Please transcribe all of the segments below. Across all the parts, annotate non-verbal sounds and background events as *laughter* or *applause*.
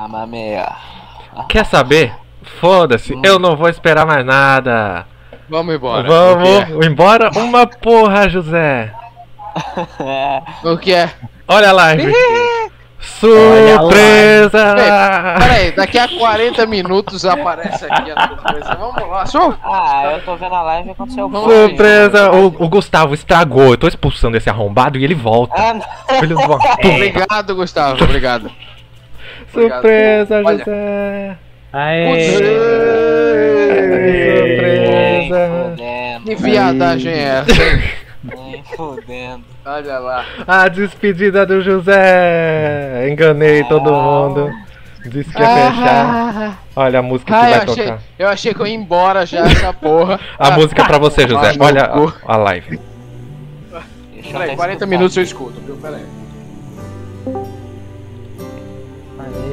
Mamma mia. Quer saber? Foda-se, eu não vou esperar mais nada. Vamos embora. Vamos embora? Uma porra, José. O que é? Olha lá, gente. Surpresa! Peraí, daqui a 40 minutos aparece aqui a surpresa. Vamos lá, show? Ah, eu tô vendo a live e aconteceu o Surpresa! O, o Gustavo estragou. Eu tô expulsando esse arrombado e ele volta. Ah. Filho do... Obrigado, Gustavo. Obrigado. Surpresa, Olha. José! Aê! Surpresa! Que viadagem é essa, nem fudendo. Olha lá. A despedida do José! Enganei todo mundo. Disse que ia fechar. Olha a música que Ah, vai eu achei, tocar. eu achei que eu ia embora já, essa porra. A música pra você, José. Olha a, a live. Peraí, até 40 escutar. minutos eu escuto, viu? Peraí.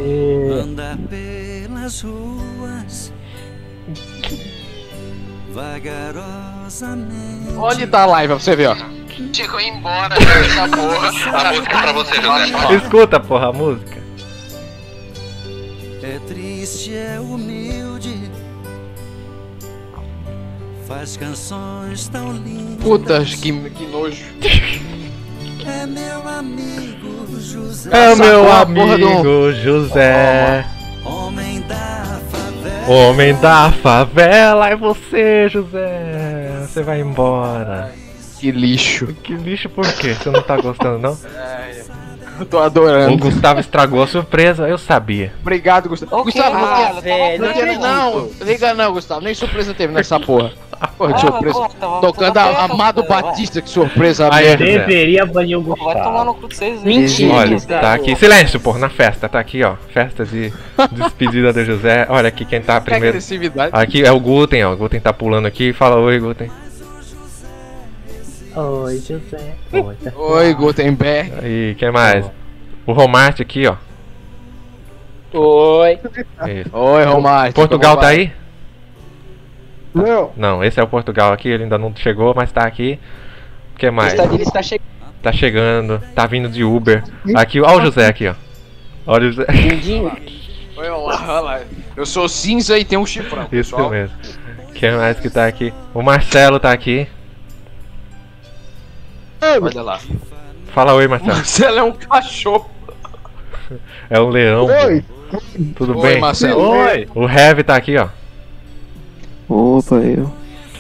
Aê! Anda pelas ruas vagarosamente. Onde tá a live pra você ver, ó. Ia embora essa porra. A música pra você, José. Escuta, porra, a música. É triste, é humilde. Faz canções tão lindas. Putas, que, que nojo. É meu amigo José. É o meu amigo José. Homem da favela. Homem da favela, é você, José. Você vai embora. Que lixo. Que lixo por quê? Você não tá gostando, não? *laughs* Eu tô O adorando. Gustavo estragou a surpresa, eu sabia. Obrigado, Gustavo. Ok, Gustavo, não ah, eu velho, não não, liga não, Gustavo. Nem surpresa teve nessa porra. Porra, de Ah, surpresa. vamos Tocando a Amado vai. Batista, que surpresa Aí, merda. Deveria banir o Pô, Vai tomar no Gustavo. cu de vocês. Mentira. Olha, Gustavo. tá aqui. Silêncio, porra, na festa, tá aqui, ó. Festa de despedida do José. Olha aqui quem tá Que primeiro. agressividade. Aqui é o Guten, ó. O Guten tá pulando aqui. Fala oi, Guten. Oi, José. Oi, tá- Oi, Gutenberg. Aí, quem mais? O Romart aqui, ó. Oi. Isso. Oi, Romário. Portugal tá aí? Não, Não, esse é o Portugal aqui, ele ainda não chegou, mas tá aqui. O que mais? Ele está chegando. Tá chegando, tá vindo de Uber. Aqui, ó o José aqui, ó. Olha o José. Olha lá, olha lá. Eu sou cinza e tenho um chifrão, Isso pessoal. mesmo. Quem mais que tá aqui? O Marcelo tá aqui. Olha lá. Fala oi, Marcelo. Marcelo é um cachorro. É um leão. oi. Tudo Oi, bem? Marcelo. Oi. O Heavy tá aqui, ó. Opa, eu.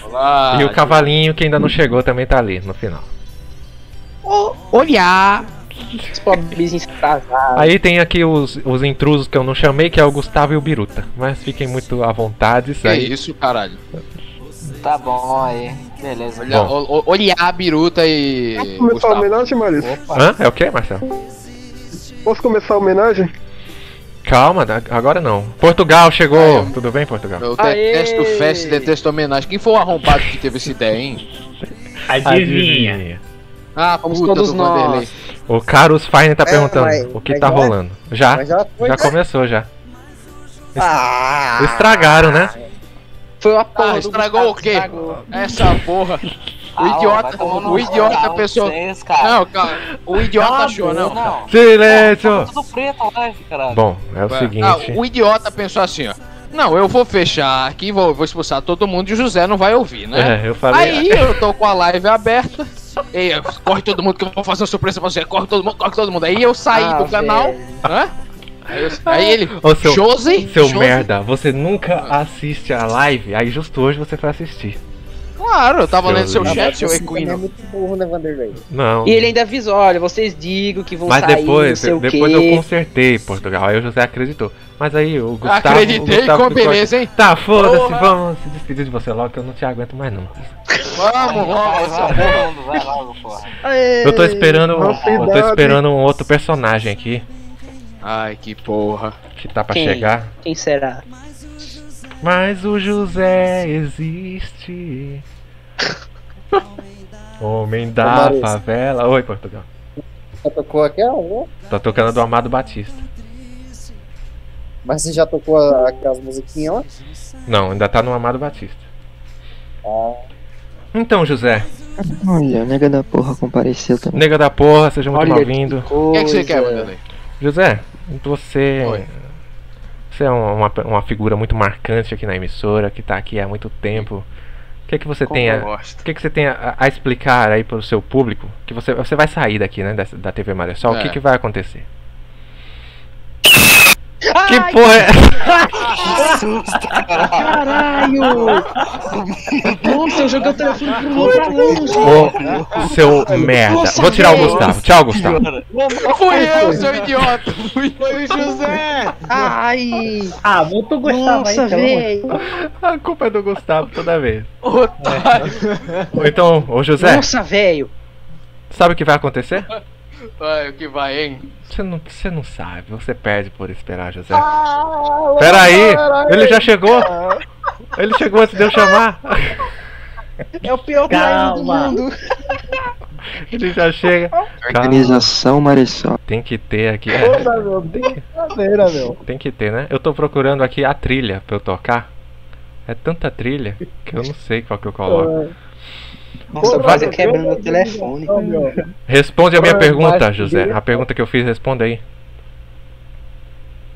Olá. e o cavalinho que ainda não chegou também tá ali no final. Olhar. Pobrezinhos atrasados. Aí tem aqui os, os intrusos que eu não chamei, que é o Gustavo e o Biruta. Mas fiquem muito à vontade. Isso Que aí. isso, caralho. Tá bom aí. Beleza. Olha, Bom. o- o- olhar a biruta e. Posso começar a Gustavo. homenagem, Maurício? Opa. Hã? É o que, Marcelo? Posso começar a homenagem? Calma, agora não. Portugal chegou. Eu- Tudo bem, Portugal? Eu Aê! detesto festa, detesto homenagem. Quem foi o arrombado que teve essa ideia, hein? *laughs* Adivinha. Ah, Somos puta todos do Vanderlei. nós. O Carlos Fine tá É, perguntando mas- o que tá já- rolando. Já? Já foi. Já né? começou já. Ah, Estragaram, né? Foi uma porra Ah, estragou o quê? estragou. Essa porra. *laughs* O Ah, ó, idiota, no o idiota cara, pensou. vocês, cara. Não, calma. O idiota Cala achou, não. Não. Silêncio! Tá tudo preto live. Bom, é o Ah, seguinte. o idiota pensou assim, ó. Não, eu vou fechar aqui, vou, vou expulsar todo mundo e o José não vai ouvir, né? É, eu falei. Aí eu tô com a live aberta. E corre todo mundo que eu vou fazer uma surpresa pra você. Corre todo mundo, corre todo mundo. Aí eu saí Ah, do canal. Hã? Aí, eu- aí ele. Ô, seu- Josi? Seu Josi? merda, você nunca assiste a live, aí justo hoje você foi assistir. Claro, eu tava Seu lendo seu chat, seu você também é equino. muito burro, né, Vanderlei? Não. E ele ainda avisou, olha, vocês digam que vão Mas sair, depois, não sei o depois eu consertei Portugal, aí o José acreditou. Mas aí o Gustavo. o Acreditei Gustavo com beleza, hein? Tá, foda-se, vamos se despedir de você logo que eu não te aguento mais não. Vamos, Vai, vamos, vai, logo, porra. Eu tô esperando. Eu tô esperando um outro personagem aqui Ai, que porra. que tá pra Quem? chegar. Quem será? Mas o José existe. Homem da favela. Oi, Portugal. Já tocou aquela, né? Tá tocando do Amado Batista. Mas você já tocou aquelas musiquinhas lá? Não, ainda tá no Amado Batista. Ah, Então, José, Olha, nega da porra compareceu também. nega da porra, seja muito bem-vindo. O que, é que você quer, Vanderlei? José, você. Oi. Você é uma, uma, uma figura muito marcante aqui na emissora, que tá aqui há muito tempo. O que é que você Como tem eu a, gosto. o que, que você tem a, a explicar aí pro seu público? Que você, você vai sair daqui, né, da, da TV Maressol. O que, É. que vai acontecer? Que Ai, porra é? Caralho! Nossa, eu joguei o telefone pro outro longe. Ô, seu merda. Nossa, Vou tirar o. Gustavo. Tchau, Gustavo. Fui eu, seu idiota! Fui Foi o José! Ai! Ah, volta o Gustavo Nossa, aí, então. velho! A culpa é do Gustavo toda vez. Otário! Ou então, ô José, Nossa, velho! sabe o que vai acontecer? Vai, o que vai, hein? Você não, você não sabe, você perde por esperar, José. Peraí, ele já chegou. Ele chegou antes de eu chamar. É o pior plano do Calma. mundo. Ele já chega. Calma, Organização Maressol. tem que ter aqui. é, Porra, meu, brincadeira, meu. tem que ter, né? Eu tô procurando aqui a trilha pra eu tocar. É tanta trilha que eu não sei qual que eu coloco. Nossa, quase quebrando meu Deus, telefone. Responde a minha pergunta, José. A pergunta que eu fiz, responda aí.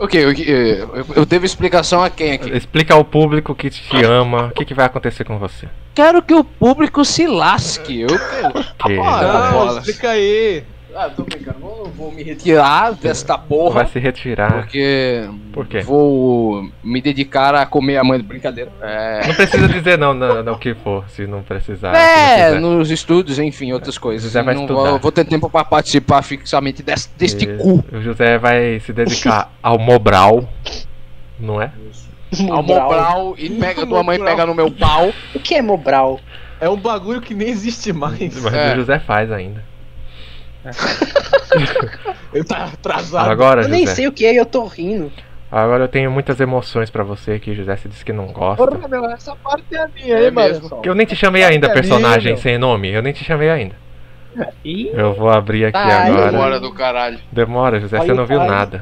Ok, eu, eu, eu devo explicação a quem aqui? Explica ao público que te ama, o que, que vai acontecer com você. Quero que o público se lasque. Eu Que Ah, Não, explica aí. Ah, tô brincando. Vou, vou me retirar desta porra. vai se retirar. Porque Por quê? vou me dedicar a comer a mãe do brincadeira. É, Não precisa dizer não, não, não, o que for, se não precisar. não é quiser. nos estudos, enfim, outras coisas. José vai não estudar. vou, vou ter tempo pra participar fixamente deste, deste E cu. O José vai se dedicar ao Mobral, não é? Ao Mobral e pega tua mãe pega no meu pau. O que é Mobral? É um bagulho que nem existe mais. Mas É. o José faz ainda. *laughs* Ele tá atrasado. Agora, Eu nem José. sei o que é e eu tô rindo. Agora eu tenho muitas emoções pra você que José se disse que não gosta. Porra, meu, essa parte é a minha, É hein, mesmo. mano. Eu nem te chamei ainda, É personagem sem nome. Eu nem te chamei ainda. Ih, Eu vou abrir aqui Ai, agora. Bora do caralho. Demora, José, você não viu nada.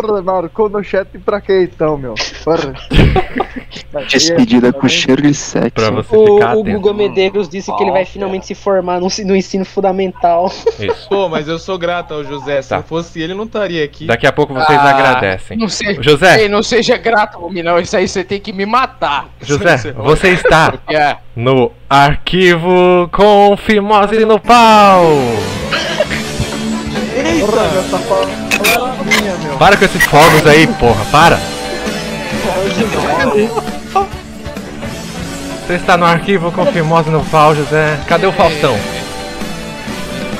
Porra, marcou no chat pra quê então, meu? Porra. *laughs* Despedida com Shirley Sexy. Pra você O, ficar o. Google Medeiros disse que ele vai finalmente se formar no, no ensino fundamental. Isso. *laughs* Pô, mas eu sou grato ao José. Se Tá. não fosse ele, não estaria aqui. Daqui a pouco vocês Ah, agradecem. Não sei. José, Ei, não seja grato, homem, não. Isso aí você tem que me matar. José, você está *laughs* É. no arquivo com fimose no pau. Porra, meu, Para com esses fogos aí, porra, para. Você está no arquivo com fimose no pau, José. Cadê o Faustão?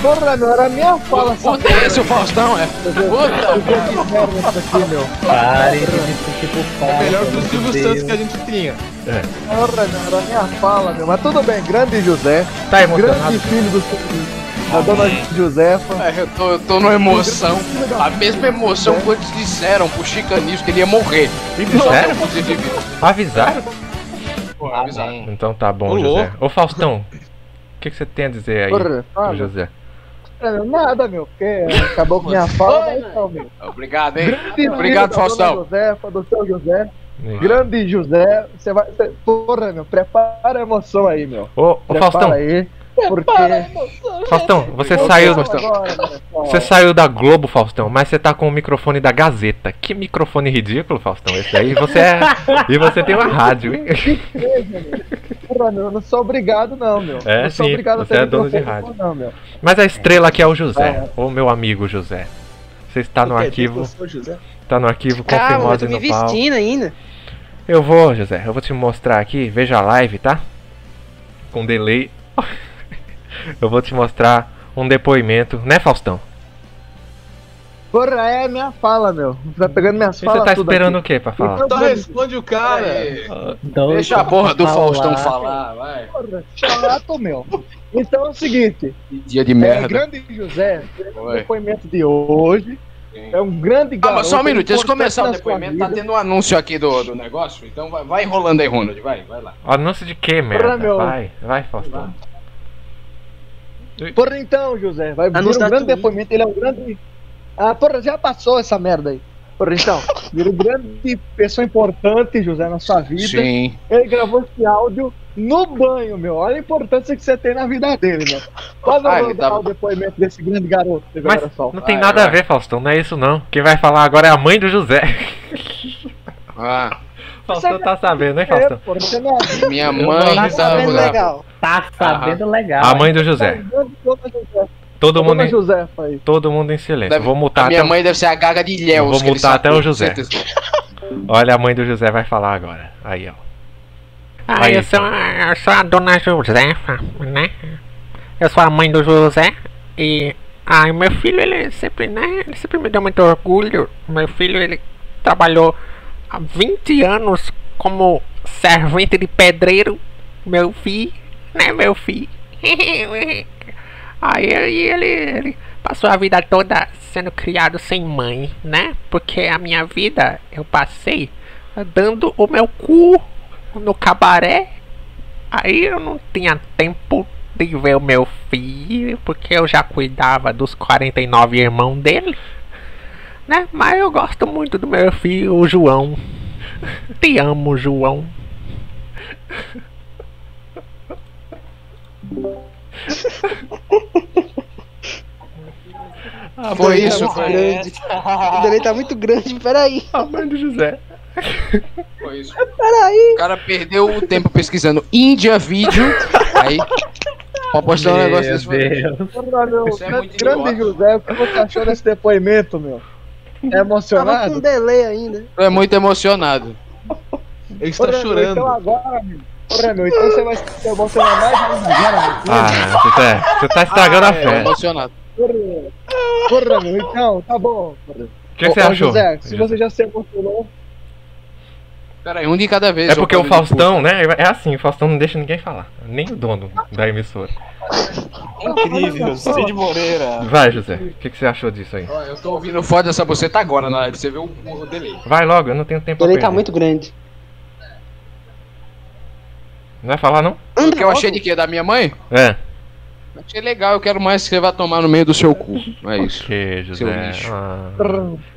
Porra, meu, era minha fala essa Puta, esse é o Faustão, é? Puta. merda isso aqui, meu. parem de discutir por É melhor que o pelo Silvio Santos que a gente tinha. Porra, meu, era minha fala, meu. Mas tudo bem, grande José. Tá emocionado? Grande filho do seu- da dona Josefa. É, eu tô, eu tô numa emoção. A mesma emoção que eles disseram pro Chicanismo que ele ia morrer. Sério? Inclusive. Avisaram? Porra, avisaram. Então tá bom, Ô, José. Ô Faustão, o que, que você tem a dizer aí, Porra, pro fala. José? É, Nada, meu, porque acabou com minha fala, mas então, meu. Obrigado, hein? Grande Obrigado, Faustão. Josefa, do seu José. Isso. Grande José, você vai. Cê, porra, meu, prepara a emoção aí, meu. Ô, ô Prepara Faustão, aí. Porque. Faustão, você Você saiu. agora, Você saiu da Globo, Faustão, mas você tá com o microfone da Gazeta. Que microfone ridículo, Faustão, esse aí. Você é. *laughs* e você tem uma rádio, hein? Meu, eu não sou obrigado, não, meu. É, não sou sim, obrigado a você ter é dono de rádio. Não, meu. Mas a estrela aqui é o José, o meu amigo José. Você está no arquivo, que eu sou José? tá no arquivo com Calma, eu tô me no pau. vestindo ainda. Eu vou, José, eu vou te mostrar aqui, veja a live, tá? Com delay. *laughs* eu vou te mostrar um depoimento, né, Faustão? Porra, é a minha fala, meu. Você tá pegando minhas falas você tá esperando o aqui. que pra falar? Então, Então responde o cara. Doido Deixa a porra do pra Faustão falar. falar, vai. Porra, chato, meu. Então é o seguinte, Dia de é, merda. grande José, o Oi. depoimento de hoje é um grande Ah, garoto. mas só um minuto, antes de começar o depoimento, tá tendo um anúncio aqui do, do negócio, então vai, vai enrolando aí, Ronald, vai, vai lá. Anúncio de quê, merda? meu. Vai, vai, Faustão. Porra, então, José, vai vir um grande depoimento, ele é um grande... Ah, porra, já passou essa merda aí. Porra, então, vira *laughs* um grande pessoa importante, José, na sua vida. Sim. Ele gravou esse áudio no banho, meu. Olha a importância que você tem na vida dele, meu. Pode Ah, mandar tava- o depoimento desse grande garoto, Mas não tem Vai, nada a vai. ver, Faustão, não é isso não. Quem vai falar agora é a mãe do José. *laughs* Ah, Faustão tá sabendo, hein, É, Faustão? não minha mãe tá Sabendo legal. Tá sabendo legal. A mãe do José. Josefa. Todo mundo, em, todo mundo em silêncio. Deve- Vou mutar a minha até, mãe deve ser a gaga de Ilhéus. Vou mutar até o José. *laughs* Olha, a mãe do José vai falar agora. Aí, ó. Ah, Aí, eu sou, eu sou a dona Josefa, né? Eu sou a mãe do José e. Ah, meu filho, ele sempre, né? Ele sempre me deu muito orgulho. Meu filho, ele trabalhou há 20 anos como servente de pedreiro. Meu filho, né, meu filho? *laughs* Aí ele, ele passou a vida toda sendo criado sem mãe, né? Porque a minha vida eu passei dando o meu cu no cabaré. Aí eu não tinha tempo de ver o meu filho, porque eu já cuidava dos 49 irmãos dele. Né? Mas eu gosto muito do meu filho, o João. Te amo, João. A Foi mãe- isso, Tá foi. grande. O delay tá muito grande, peraí. A mãe do José. Foi isso. Peraí. O cara perdeu o tempo pesquisando Índia vídeo. Aí. Pra postar um negócio Meu desse. foi- é grande idiota. José, o que você achou desse depoimento, meu? É Tava emocionado? com delay ainda. É muito emocionado. Ele está Porra, meu, chorando. Então agora. Porra, meu, então você vai se emocionar mais ainda agora, meu. Ah, José, você tá estragando a Tô festa. emocionado. Porra, porra, meu, então, tá bom. Porra. O que, que você Ô, ô, achou? José, se você já se emocionou, Pera aí, um de cada vez. É porque o Faustão, né? É assim, o Faustão não deixa ninguém falar. Nem o dono da emissora. Incrível, Cid Moreira. Vai, José. O que, que você achou disso aí? Ó, Eu tô ouvindo foda dessa buceta agora na live. Você vê o, o delay. Vai logo, eu não tenho tempo O pra delay perder. tá muito grande. Não vai falar, não? O que eu achei de quê? Da minha mãe? É. Achei legal, eu quero mais que você vá tomar no meio do seu cu. É isso. Que, Seu José. lixo. Ah,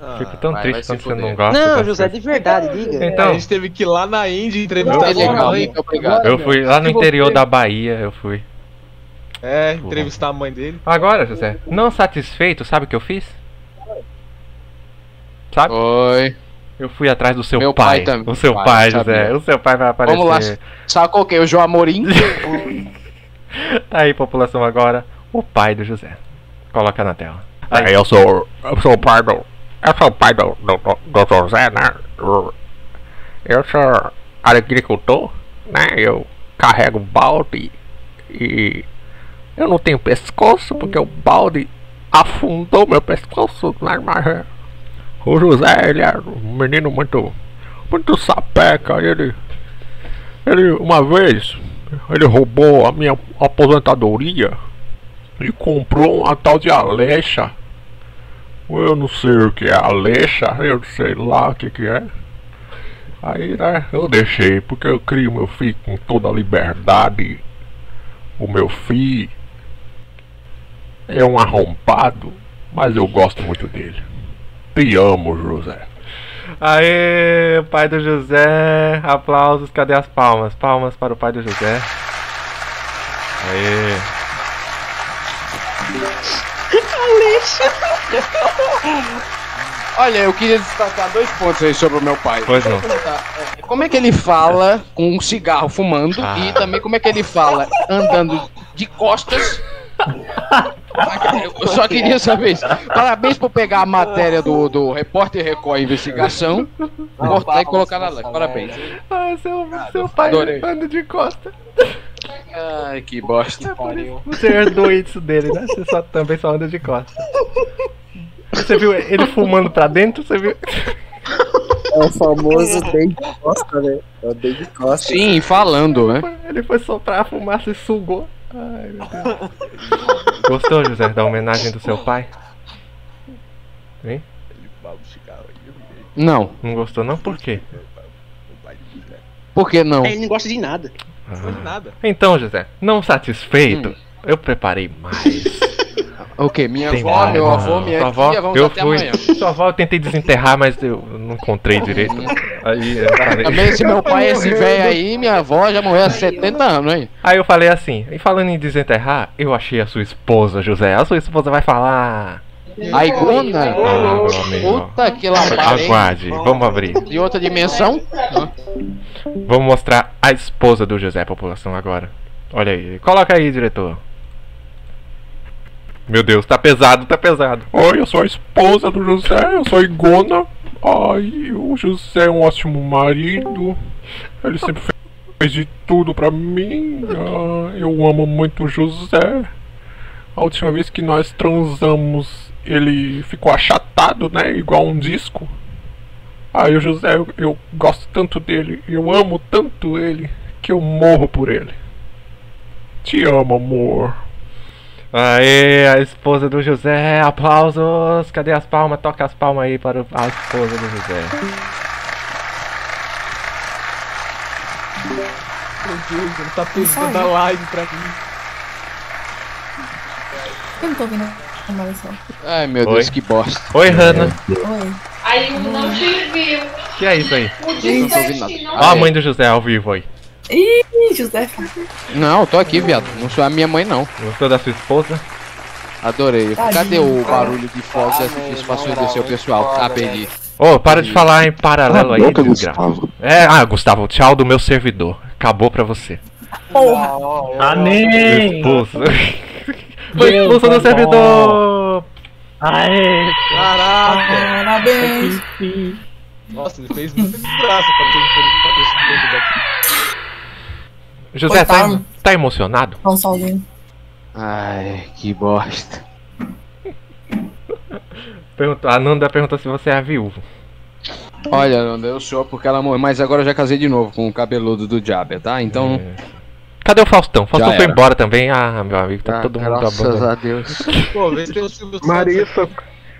Ah, fico tão vai, triste vai quando você não gosta. Não, José, coisas. de verdade, diga. a Então, gente teve que ir lá na Índia entrevistar É a sua legal, mãe. muito obrigado. eu fui lá no interior da Bahia, eu fui. É, entrevistar a mãe dele. Agora, José, não satisfeito, sabe o que eu fiz? Sabe? Oi. Eu fui atrás do seu Meu pai. pai também. O seu Pai, pai, sabia. José. O seu pai vai aparecer. Vamos lá. Sacou o quê? O João Amorim? *laughs* Aí, população, agora, o pai do José. Coloca na tela. É, eu sou. Eu sou o pai do. Eu sou o pai do, do, do, do José, né? Eu sou agricultor, né? Eu carrego balde e eu não tenho pescoço porque o balde afundou meu pescoço? Mas o José, ele é um menino muito. muito sapeca. Ele. Ele, uma vez, ele roubou a minha aposentadoria e comprou uma tal de Alexa. Eu não sei o que é Alexa, eu sei lá o que que é. Aí, né, eu deixei, porque eu crio meu filho com toda a liberdade. O meu filho é um arrombado, mas eu gosto muito dele. Te amo, José. Aê, pai do José. Aplausos, cadê as palmas? Palmas para o pai do José. Aê. *laughs* Olha, eu queria destacar dois pontos aí sobre o meu pai. Pois não. Como é que ele fala com um cigarro fumando Ah. e também como é que ele fala andando de costas. Eu só queria saber isso. Parabéns por pegar a matéria do, do Repórter Record Investigação, cortar e colocar na live. Parabéns. Ah, seu, seu pai Adorei. anda de costa. Ai, que bosta. Você herdou isso dele, né? Você só, também só anda de costa. Você viu ele fumando pra dentro? Você viu? É o famoso Dave Costa, né? É o Costa. Sim, falando, né? Ele foi soprar a fumaça e sugou. Ai, meu Deus. *laughs* Gostou, José, da homenagem do seu pai? Hein? Não. Não gostou não? Por quê? Por que não? Ele não gosta de nada. Nada. Então, José, não satisfeito, eu preparei mais. O que? Minha Tem avó, mais, meu mano. avô, minha Sua avó, tia, vamos eu até fui. amanhã. Sua avó eu tentei desenterrar, mas eu não encontrei direito. Aí eu falei. Também se meu pai é esse velho aí, minha avó já morreu há 70 anos, hein? Aí eu falei assim, e falando em desenterrar, eu achei a sua esposa, José. A sua esposa vai falar. A Igona? Ah, meu amigo. Puta que lá Aguarde, vamos abrir. De outra dimensão? Vamos mostrar a esposa do José População agora. Olha aí. Coloca aí, diretor. Meu Deus, tá pesado, tá pesado. Oi, eu sou a esposa do José, eu sou a Igona. Ai, o José é um ótimo marido. Ele sempre fez de tudo pra mim. Ah, eu amo muito o José. A última vez que nós transamos, ele ficou achatado, né? Igual um disco. Ai, o José, eu, eu gosto tanto dele, eu amo tanto ele, que eu morro por ele. Te amo, amor. Aê, a esposa do José, aplausos! Cadê as palmas? Toca as palmas aí para a esposa do José. Meu Deus, ele tá pensando a live pra mim. Eu não tô ouvindo a maldição. Ai meu Oi. Deus, que bosta. Oi, Hanna. Oi. Aí um não te viu. Que é isso aí? O Não tô ouvindo nada. Ó a mãe do José ao vivo aí. Ih, José. Não, tô aqui, viado. Não sou a minha mãe, não. Gostou da sua esposa? Adorei. Tadinho, Cadê o cara. barulho de fogos e artifícios do seu pessoal? Ah, perdi. Ô, para de falar em paralelo aí, boca, desgraça. Gustavo. É, ah, Gustavo, tchau do meu servidor. Acabou pra você. Porra. Amém! Expulso. *laughs* Foi expulso do é servidor. Aê! Caraca! Parabéns. Nossa, ele fez muita desgraça pra ter esse daqui. José, tá, Coitado. tá emocionado? Um salzinho. Ai, que bosta. *laughs* Perguntou, a Nanda perguntou se você é viúvo. Olha, Nanda, eu sou porque ela morreu, mas agora eu já casei de novo com o cabeludo do Jabber, tá? Então. Cadê o Faustão? Faustão Já foi era. embora também. Ah, meu amigo, tá Ah, todo mundo graças abandonado. a Deus. *laughs* Pô, vê se tem o Silvio. Marissa,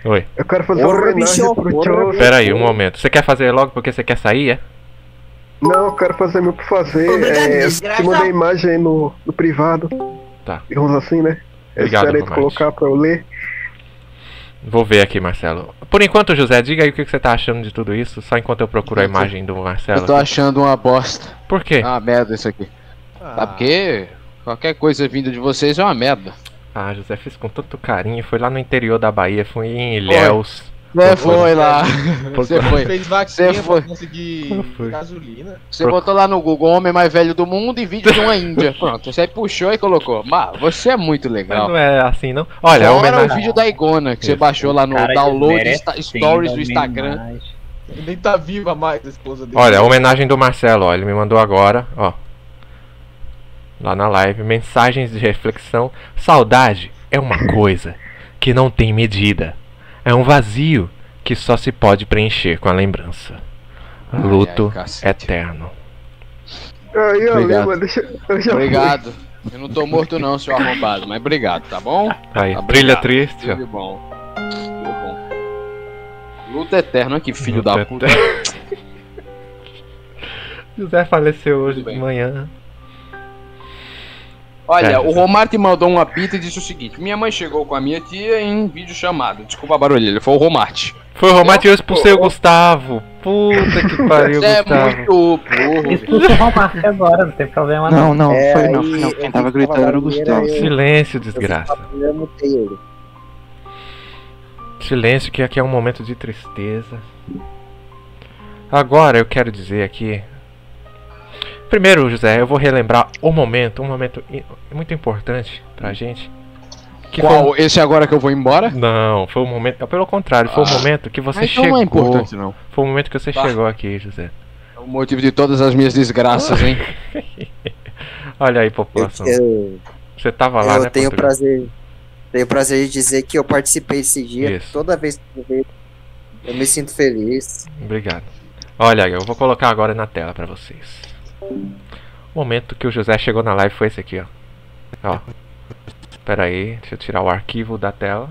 Oi. eu quero fazer Porra, uma homenagem bicho. Pera aí, um momento. Você quer fazer logo porque você quer sair, é? Não, eu quero fazer meu por fazer. É, eu te mandei a imagem aí no, no privado. Tá. Digamos assim, né? Eu Obrigado, esperei tu colocar pra eu ler. Vou ver aqui, Marcelo. Por enquanto, José, diga aí o que você tá achando de tudo isso, só enquanto eu procuro a imagem do Marcelo. Eu tô achando uma bosta. Por quê? É uma merda isso aqui. Tá porque qualquer coisa vinda de vocês é uma merda. Ah, José, fiz com tanto carinho. Foi lá no interior da Bahia, fui em Ilhéus. Você foi lá. Você foi. fez vaquinha Você foi. pra conseguir gasolina. Você botou lá no Google Homem mais velho do mundo e vídeo de uma Índia. *laughs* Pronto, você puxou e colocou. Mas você é muito Mas legal. não é assim, não. Olha, a Fora o vídeo da Igona que você baixou lá no Cara, download sta- stories do Instagram. homenagem. Ele nem tá viva mais, a esposa dele. Olha, a homenagem do Marcelo, ó. Ele me mandou agora, ó. Lá na live. Mensagens de reflexão. Saudade é uma coisa que não tem medida. É um vazio que só se pode preencher com a lembrança. Luto ai, cacete. eterno. Aí, eu Obrigado. lembro, deixa eu já Obrigado. Eu não tô morto não, seu arrombado, mas obrigado, tá bom? Aí, Obrigado. brilha triste, ó. Tudo bom. Tudo bom. Luta eterna, que filho Luta da puta. *laughs* José faleceu hoje de manhã. Olha, É, o. Romar te mandou uma pita e disse o seguinte: Minha mãe chegou com a minha tia em vídeo chamado. Desculpa a barulheira, foi o Romart. Foi o Romate e eu expulsei o Gustavo. Puta que *laughs* pariu, Você é Gustavo. muito burro. Expulsa o Hallmark agora, não tem problema Não, não. não, É, foi não, aí, foi não. Quem tava gritando era o Gustavo. eu- Silêncio, desgraça. eu. Silêncio, que aqui é um momento de tristeza. Agora eu quero dizer aqui. Primeiro, José, eu vou relembrar o momento, um momento i- muito importante pra gente. Que Qual? Foi... Esse agora que eu vou embora? Não, foi o momento. Pelo contrário, foi o Ah. momento que você Ah, então chegou. não é importante, não. Foi o momento que você Tá. chegou aqui, José. É o motivo de todas as minhas desgraças, hein? *laughs* Olha aí, Eu, população. eu, Você tava lá, eu né? tenho o Portugal? prazer. Tenho o prazer de dizer que eu participei desse dia. Isso. Toda vez que eu vejo, eu me sinto feliz. Obrigado. Olha, eu vou colocar agora na tela pra vocês. O momento que o José chegou na live foi esse aqui, ó. Ó. Espera aí, deixa eu tirar o arquivo da tela.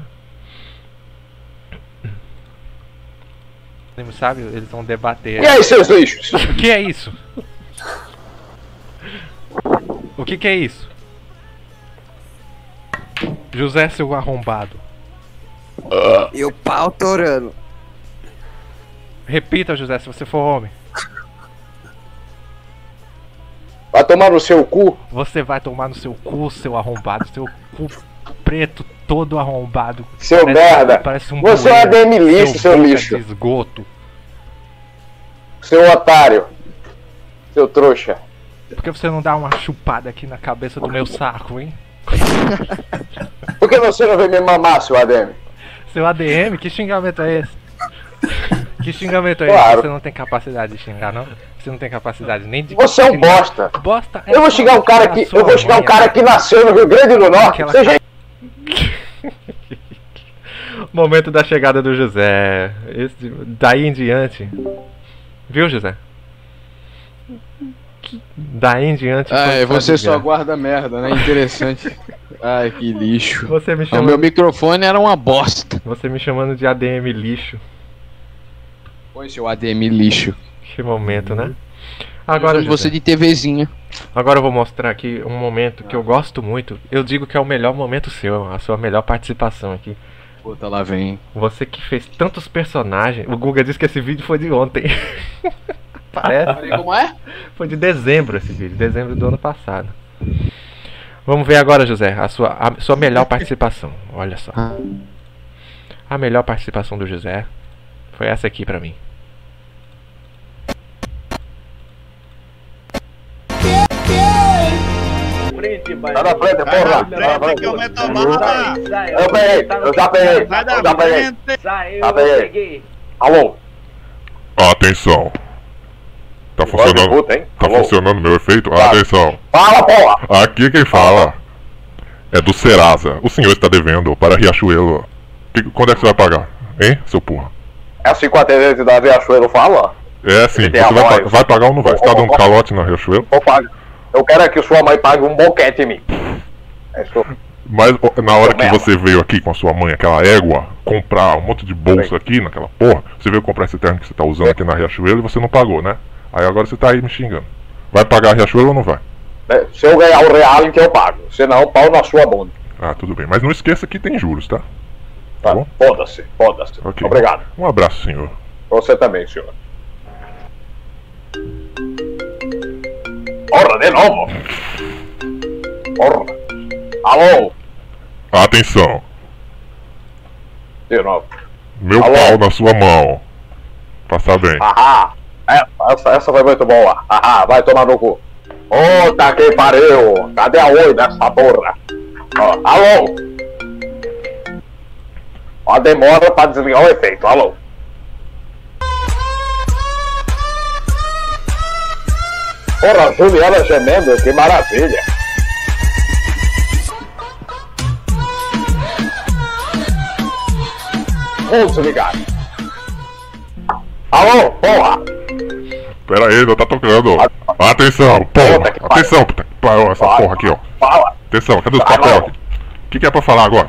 Não sabe? Eles vão debater. E aí, seus lixos? O que é isso? O que que é isso? José, seu arrombado. E o pau torando. Repita, José, se você for homem. Vai tomar no seu cu? Você vai tomar no seu cu, seu arrombado, seu cu preto, todo arrombado. Seu merda. Parece um Você é ADM lixo, seu boca lixo. de esgoto. Seu otário. Seu trouxa. Por que você não dá uma chupada aqui na cabeça do meu saco, hein? Por que você não vem me mamar, seu ADM? Seu ADM, que xingamento é esse? *laughs* Que xingamento é Claro. esse? Você não tem capacidade de xingar, não? Você não tem capacidade nem de. Você é um bosta. Bosta é Eu vou xingar um cara que. Eu vou xingar um cara que nasceu no Rio Grande do Norte. Aquela Seja *laughs* Momento da chegada do José. Esse- daí em diante. Viu, José? Daí em diante. Ai, pode você só guarda merda, né? Interessante. *laughs* Ai, que lixo. Você me O chama. meu microfone era uma bosta. Você me chamando de ADM lixo. Põe seu ADM lixo. Que momento, né? Agora, Usando José, você de TVzinha. agora eu vou mostrar aqui um momento que eu gosto muito. Eu digo que é o melhor momento seu, a sua melhor participação aqui. Puta, lá vem. Você que fez tantos personagens. O Guga disse que esse vídeo foi de ontem. *laughs* Parece. Como é? Foi de dezembro esse vídeo, dezembro do ano passado. Vamos ver agora, José, a sua, a sua melhor participação. Olha só. A melhor participação do José foi essa aqui pra mim. Sai da frente, porra! Sai da frente. Eu peguei, eu já peguei, eu já peguei. Já peguei. Alô? Atenção. Tá funcionando. puta? Tá Alô? funcionando meu efeito? Atenção. Fala, porra! Aqui quem fala é do Serasa. O senhor está devendo para Riachuelo. Que- quando é que você vai pagar? Hein, seu porra? É 50 vezes da Riachuelo fala? É sim, você a vai, pa- vai pagar ou não vai? Você tá dando calote na Riachuelo? Eu pago. Eu quero é que sua mãe pague um boquete em mim. É isso. Mas na hora que você veio aqui com a sua mãe, aquela égua, comprar um monte de bolsa aqui naquela porra, você veio comprar esse terno que você tá usando aqui na Riachuelo e você não pagou, né? Aí agora você tá aí me xingando. Vai pagar a Riachuelo ou não vai? É, Se eu ganhar o real, então eu pago. Senão, pau na sua bunda. Ah, tudo bem. Mas não esqueça que tem juros, tá? Tá? Foda-se, foda-se. Ok. Obrigado. Um abraço, senhor. Você também, senhor. Porra, de novo. Porra. Alô? Atenção. De novo. Meu Alô? pau na sua mão. Passa bem. Ahá. É, Essa, essa foi muito boa. Ahá, vai tomar no cu. Puta que pariu. Cadê a oi dessa porra? Ó, alô? Ó, demora pra desligar o efeito. Alô? Porra, Juliana gemendo, que maravilha. Vamos desligar. Alô, porra! Pera aí, não tá tocando. Atenção, porra. Atenção, puta que pariu, essa porra aqui, ó. Fala! Atenção, cadê os aqui? O que, que é pra falar agora?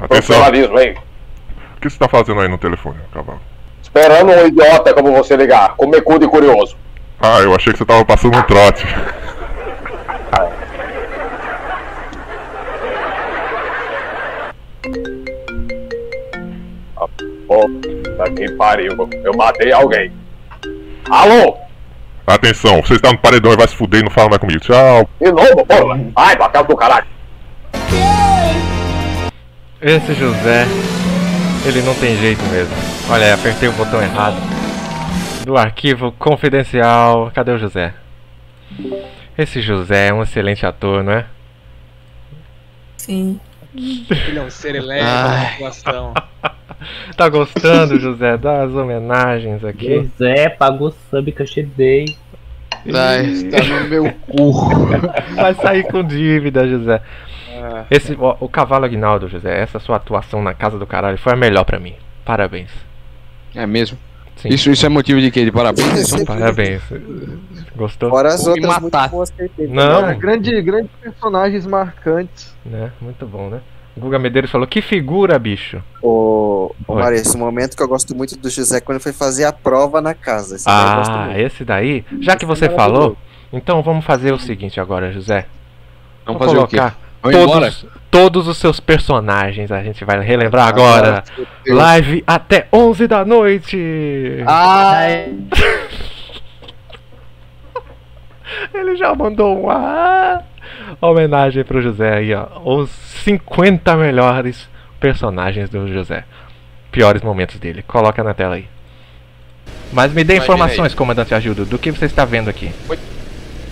Atenção. O que você tá fazendo aí no telefone, cavalo? Esperando um idiota como você ligar. Comer cu de curioso. Ah, eu achei que você tava passando um trote. Puta que pariu. Eu matei alguém. Alô? Atenção, você está no paredão e vai se fuder e não fala mais comigo. Tchau. De novo, porra? Ai, papel do caralho. Esse José, ele não tem jeito mesmo. Olha aí, apertei o botão errado. Do arquivo confidencial. Cadê o José? Esse José é um excelente ator, não é? Sim. Ele é um da situação. *laughs* Tá gostando, José, das homenagens aqui? José pagou sub que eu te dei. Vai, tá no meu cu. Vai sair com dívida, José. Ah. Esse, ó, o cavalo Aguinaldo, José, essa sua atuação na casa do caralho foi a melhor pra mim. Parabéns. É mesmo? Sim. Isso, isso é motivo de quê? De parabéns? Parabéns. Gostou? Fora as outras muito matar. boas que teve. Não. É, grande, grandes personagens marcantes. Né? Muito bom, né? O Guga Medeiros falou, que figura, bicho. O, o Oi. Mário, esse momento que eu gosto muito do José é quando ele foi fazer a prova na casa. Esse daí eu gosto Ah, muito. esse daí? Já que Esse você é falou, então vamos fazer o seguinte agora, José. Vamos o quê? colocar Embora? todos, todos os seus personagens, a gente vai relembrar agora. Deus. Live até 11 da noite. Ai. *laughs* Ele já mandou um ah. Homenagem pro José aí, ó. Os 50 melhores personagens do José. Piores momentos dele. Coloca na tela aí. Mas me dê Imagina informações, aí. comandante Agildo, do que você está vendo aqui.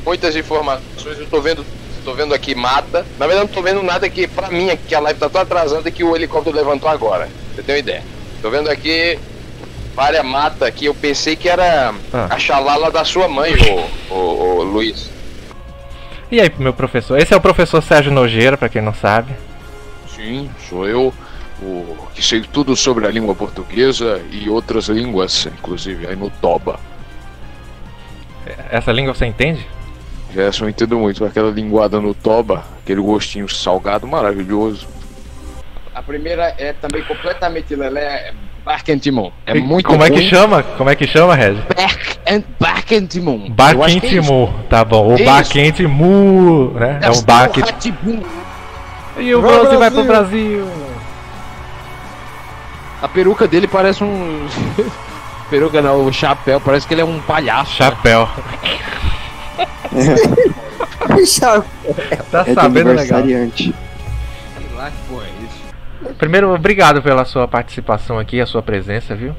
Muitas informações, eu tô vendo. Tô vendo aqui mata. Na verdade, não tô vendo nada que, pra mim, aqui a live tá tão atrasada que o helicóptero levantou agora. Você tem uma ideia? Tô vendo aqui várias mata aqui. Eu pensei que era Ah. a xalala da sua mãe, ô, ô, ô Luiz. E aí, meu professor? Esse é o professor Sérgio Nogueira, pra quem não sabe. Sim, sou eu, o que sei tudo sobre a língua portuguesa e outras línguas, inclusive aí no Toba. Essa língua você entende? Já eu entendo muito aquela linguada no Toba, aquele gostinho salgado maravilhoso. A primeira é também completamente lelé, é Barkentimon. É E muito Como é que chama? Como é que chama, Reg? Bark and Barkentimon. Barquentimu, tá bom. O Isso. Barquentimu, né? É o Barquent... E o Bronze vai pro Brasil! A peruca dele parece um. *laughs* peruca não, o chapéu, parece que ele é um palhaço. Chapéu. *laughs* Tá É do sabendo legal. aniversariante. Sei lá que porra é isso. Primeiro, obrigado pela sua participação aqui, a sua presença, viu?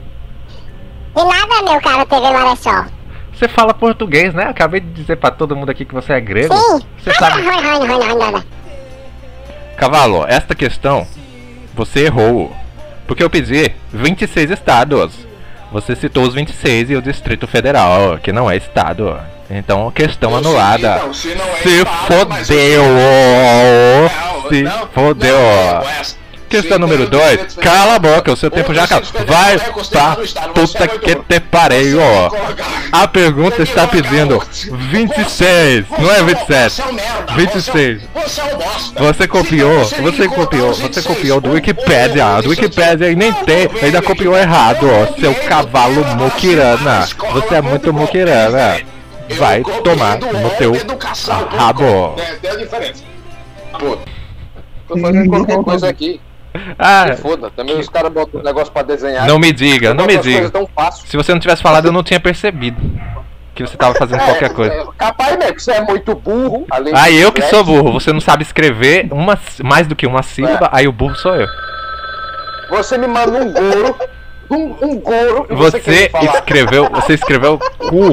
De nada, meu caro TV Marechal. Você fala português, né? Acabei de dizer pra todo mundo aqui que você é grego. Sim. Você sabe. Cavalo, esta questão você errou. Porque eu pedi 26 estados. Você citou os 26 e o Distrito Federal, que não é estado. Então, questão anulada. então, se não é Se estado, mas fodeu! Se fodeu! Questão número 2, cala a boca, o seu tempo já acabou. Vai pra puta que te pariu! A pergunta está pedindo 26, não é 27. 26. Você copiou, você copiou, você copiou do Wikipedia, do Wikipedia e nem tem, ainda copiou errado, ó, seu cavalo muquirana. Você é muito muquirana. Vai tomar no teu rabo. É, tem a diferença. Pô, tô fazendo *laughs* qualquer coisa aqui. Ah, Se foda, também os caras botam um negócio pra desenhar. não me diga, não me diga. coisas tão fácil. Se você não tivesse falado, eu não tinha percebido que você tava fazendo *laughs* qualquer coisa. É, capaz, né? Que você é muito burro. Além Ah, de eu que sou burro. Você não sabe escrever uma, mais do que uma sílaba, aí o burro sou eu. Você me manda um goro. Um, um e você, Você escreveu, você escreveu cu.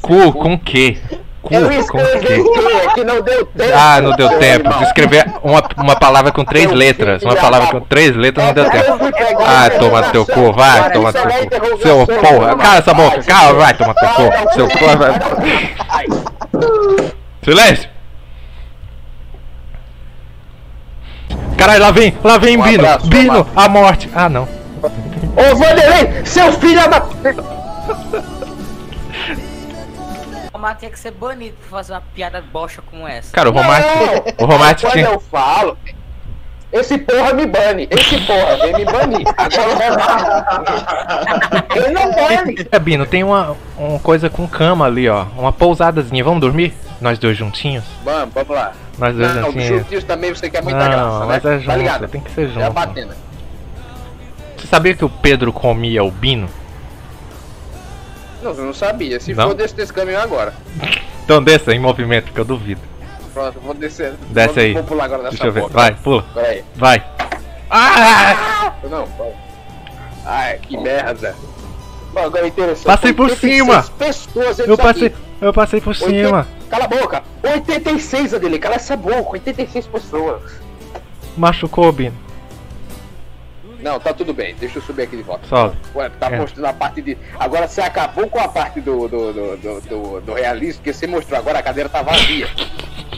Cu com que? Cu Eu com que? É que não deu tempo. Ah, não deu tempo de escrever uma, uma palavra com três letras. Uma palavra com três letras não deu tempo. Ah, toma teu cu, vai, toma teu cu. Seu porra, cala essa boca, cala, vai, toma teu cu. Seu porra, vai. Silêncio! Caralho, lá vem, lá vem Um Bino, abraço, Bino, a morte. Ah, não. Ô, Vanderlei, seu filho da. O Mato tinha que ser banido por fazer uma piada bosta como essa. Cara, o Romate, o Romate Quando tinha. eu falo, esse porra me bane. Esse porra vem me banir. Agora o Romário. Ele não bane. É, Bino, tem uma, uma coisa com cama ali, ó. Uma pousadazinha. Vamos dormir? Nós dois juntinhos? Vamos, vamos lá. Nós dois Não, juntinhos. juntinhos também você quer muita Não, graça, mas né? é junto, tá ligado? tem que ser junto. batendo. Você sabia que o Pedro comia o Bino? Não, eu não sabia. Se Não? for desse desse caminho agora. Então desça em movimento, que eu duvido. Pronto, vou descer. Desce vou, aí. Vou pular agora Deixa eu ver. Vai, pula. Vai. Ah! Não, vai. Ai, que merda. Bom, agora é interessante. Passei por 86 cima. pessoas Eu passei, aqui. eu passei por 80 cima. Cala a boca. 86, Adele. Cala essa boca. 86 pessoas. Machucou o Bino. Não, tá tudo bem. Deixa eu subir aqui de volta. Sobe. Ué, tá É. mostrando a parte de. Agora você acabou com a parte do, do, do, do, do, do realismo, porque você mostrou agora a cadeira tá vazia.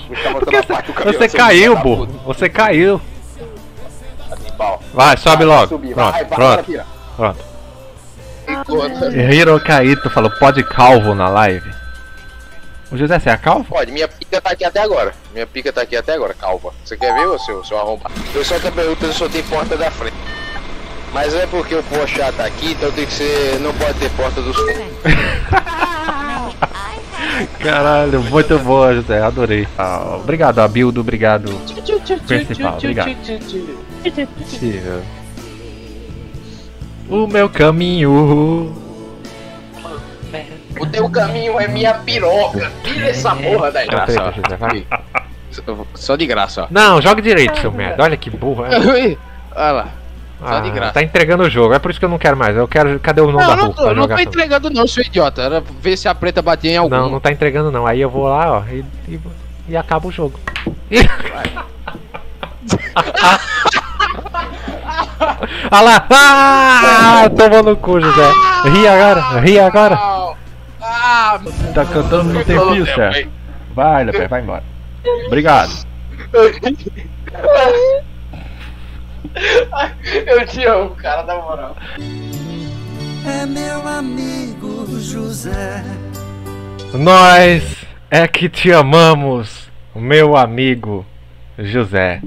Você tá a parte Você caiu, burro. Você caiu. Vai, sobe Vai, logo. subir, Pronto, vai, vai, pronto. Pronto. Hiro Kaito falou, pode calvo na live. O José, você é calvo? Pode, minha pica tá aqui até agora. Minha pica tá aqui até agora, calva. Você quer ver, ô seu, seu arrombado? Tá perguntando se só tem porta da frente. Mas é porque o Porsche tá aqui, então tem que ser. Não pode ter porta dos fundos. *laughs* Caralho, muito boa, José. Adorei. Ah, obrigado, Abildo. Obrigado, principal. Obrigado. Possível. O meu caminho. O teu caminho é minha piroca. Tira essa porra daí. Vai. Só de graça, ó. Não, joga direito, seu merda. Olha que burro. é. *laughs* Olha lá. Só de Ah, graça. Tá entregando o jogo, é por isso que eu não quero mais. Eu quero. Cadê o nome da Não, não rua tô, pra não tô entregando não, seu idiota. Era ver se a preta batia em algum. Não, não tá entregando não. Aí eu vou lá, ó, e, e, e acaba o jogo. *laughs* Olha lá! Ah! Tomou no cu, José. Ri agora, ri agora. Ah, Tá cantando no tempinho, chefe. Vai, Lepé, vai embora. Obrigado. *laughs* Eu te amo, cara, na moral. É meu amigo José. Nós é que te amamos, meu amigo José.